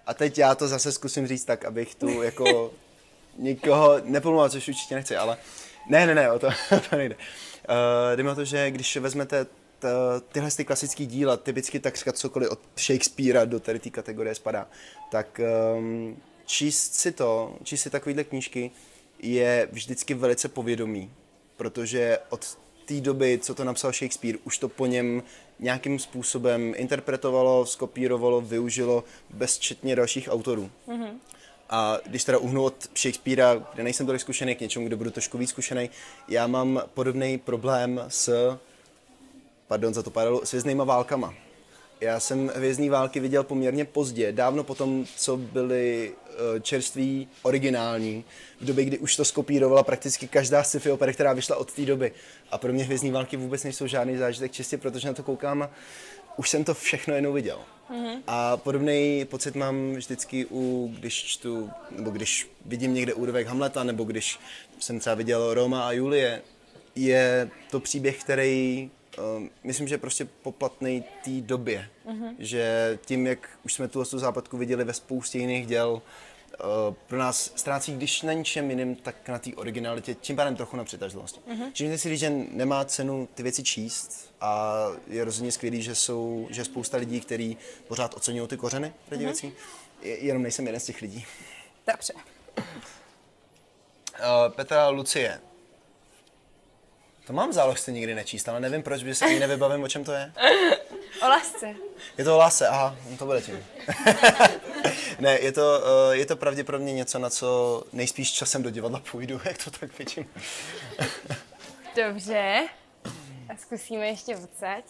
a teď já to zase zkusím říct tak, abych tu jako nikoho nepomluval, což určitě nechci, ale ne, ne, ne, o to, to nejde. Uh, jde o to, že když vezmete t, tyhle ty klasické díla, typicky takřka cokoliv od Shakespearea do tady té kategorie spadá, tak um, číst si to, číst si takovýhle knížky je vždycky velice povědomý, protože od té doby, co to napsal Shakespeare, už to po něm nějakým způsobem interpretovalo, skopírovalo, využilo bezčetně dalších autorů. Mm-hmm. A když teda uhnu od Shakespearea, kde nejsem tolik zkušený, k něčemu, kde budu trošku víc zkušený, já mám podobný problém s, pardon za to paralelu, s věznýma válkama. Já jsem Hvězdný války viděl poměrně pozdě, dávno potom, co byly eh, čerství originální, v době, kdy už to skopírovala prakticky každá sci-fi opera, která vyšla od té doby. A pro mě Hvězdný války vůbec nejsou žádný zážitek, čistě protože na to koukám a už jsem to všechno jenom viděl. Mm-hmm. A podobný pocit mám vždycky, u, když čtu, nebo když vidím někde úryvek Hamleta, nebo když jsem třeba viděl Roma a Julie, je to příběh, který uh, myslím, že je prostě poplatný té době. Mm-hmm. Že tím, jak už jsme tu západku viděli ve spoustě jiných děl, uh, pro nás ztrácí, když na ničem jiném, tak na té originalitě, tím pádem trochu na přitažlivosti. Mm-hmm. Čím si říct, že nemá cenu ty věci číst a je rozhodně skvělý, že jsou, že spousta lidí, kteří pořád oceňují ty kořeny těch mm-hmm. věcí. Je, jenom nejsem jeden z těch lidí. Dobře. Uh, Petra Lucie. To mám záloh jste nikdy nečíst, ale nevím proč, protože se ani nevybavím, o čem to je. O lásce. Je to o lásce, aha, no to bude tím. ne, je to, uh, je to pravděpodobně něco, na co nejspíš časem do divadla půjdu, jak to tak vidím. Dobře. A zkusíme ještě odsaď.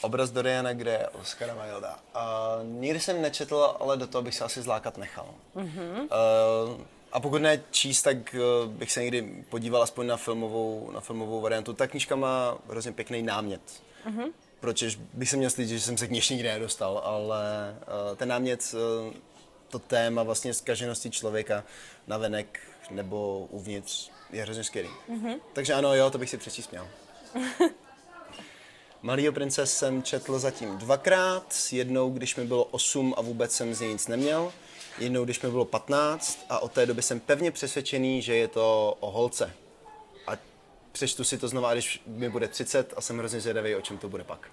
Obraz Doriana Gray, Oscara Wilda. Uh, nikdy jsem nečetl, ale do toho bych se asi zlákat nechal. Mm-hmm. Uh, a pokud ne číst, tak uh, bych se někdy podíval aspoň na filmovou, na filmovou variantu. Ta knížka má hrozně pěkný námět. Mm-hmm. proč bych se měl stydět, že jsem se k ještě nikdy nedostal, ale uh, ten námět, uh, to téma vlastně zkaženosti člověka na venek nebo uvnitř je hrozně skvělý. Mm-hmm. Takže ano, jo, to bych si přečíst měl. Malýho prince jsem četl zatím dvakrát, jednou, když mi bylo 8 a vůbec jsem z něj nic neměl, jednou, když mi bylo 15 a od té doby jsem pevně přesvědčený, že je to o holce. A přečtu si to znova, když mi bude 30 a jsem hrozně zvědavý, o čem to bude pak.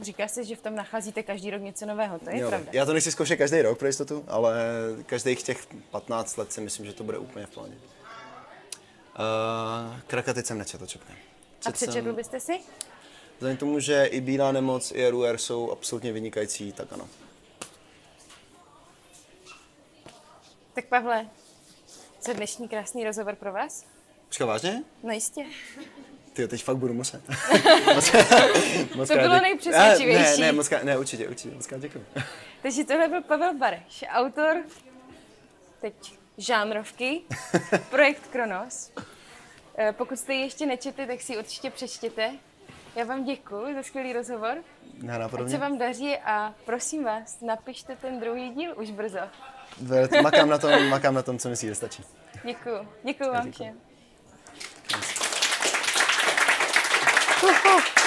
Říká se, že v tom nacházíte každý rok něco nového, to je Jo, pravda. Já to nechci zkoušet každý rok pro jistotu, ale každých těch 15 let si myslím, že to bude úplně v pohodě. Uh, krakatic jsem nečetl, čepně. A přečetl byste si? Vzhledem tomu, že i bílá nemoc, i RUR jsou absolutně vynikající, tak ano. Tak Pavle, co dnešní krásný rozhovor pro vás? Počkej, vážně? No jistě. Ty teď fakt budu muset. moc, To bylo nejpřesvědčivější. Ne, ne, moc ne, určitě, určitě, moc děkuji. Takže tohle byl Pavel Bareš, autor teď žánrovky, projekt Kronos. Eh, Pokud jste ji ještě nečetli, tak si ji určitě přečtěte. Já vám děkuji za skvělý rozhovor. Ne, Ať se vám daří a prosím vás, napište ten druhý díl už brzo. Makám na tom, makám na tom, co myslíte, stačí. Děkuji. Děkuji vám děkuju. všem. Hu, hu.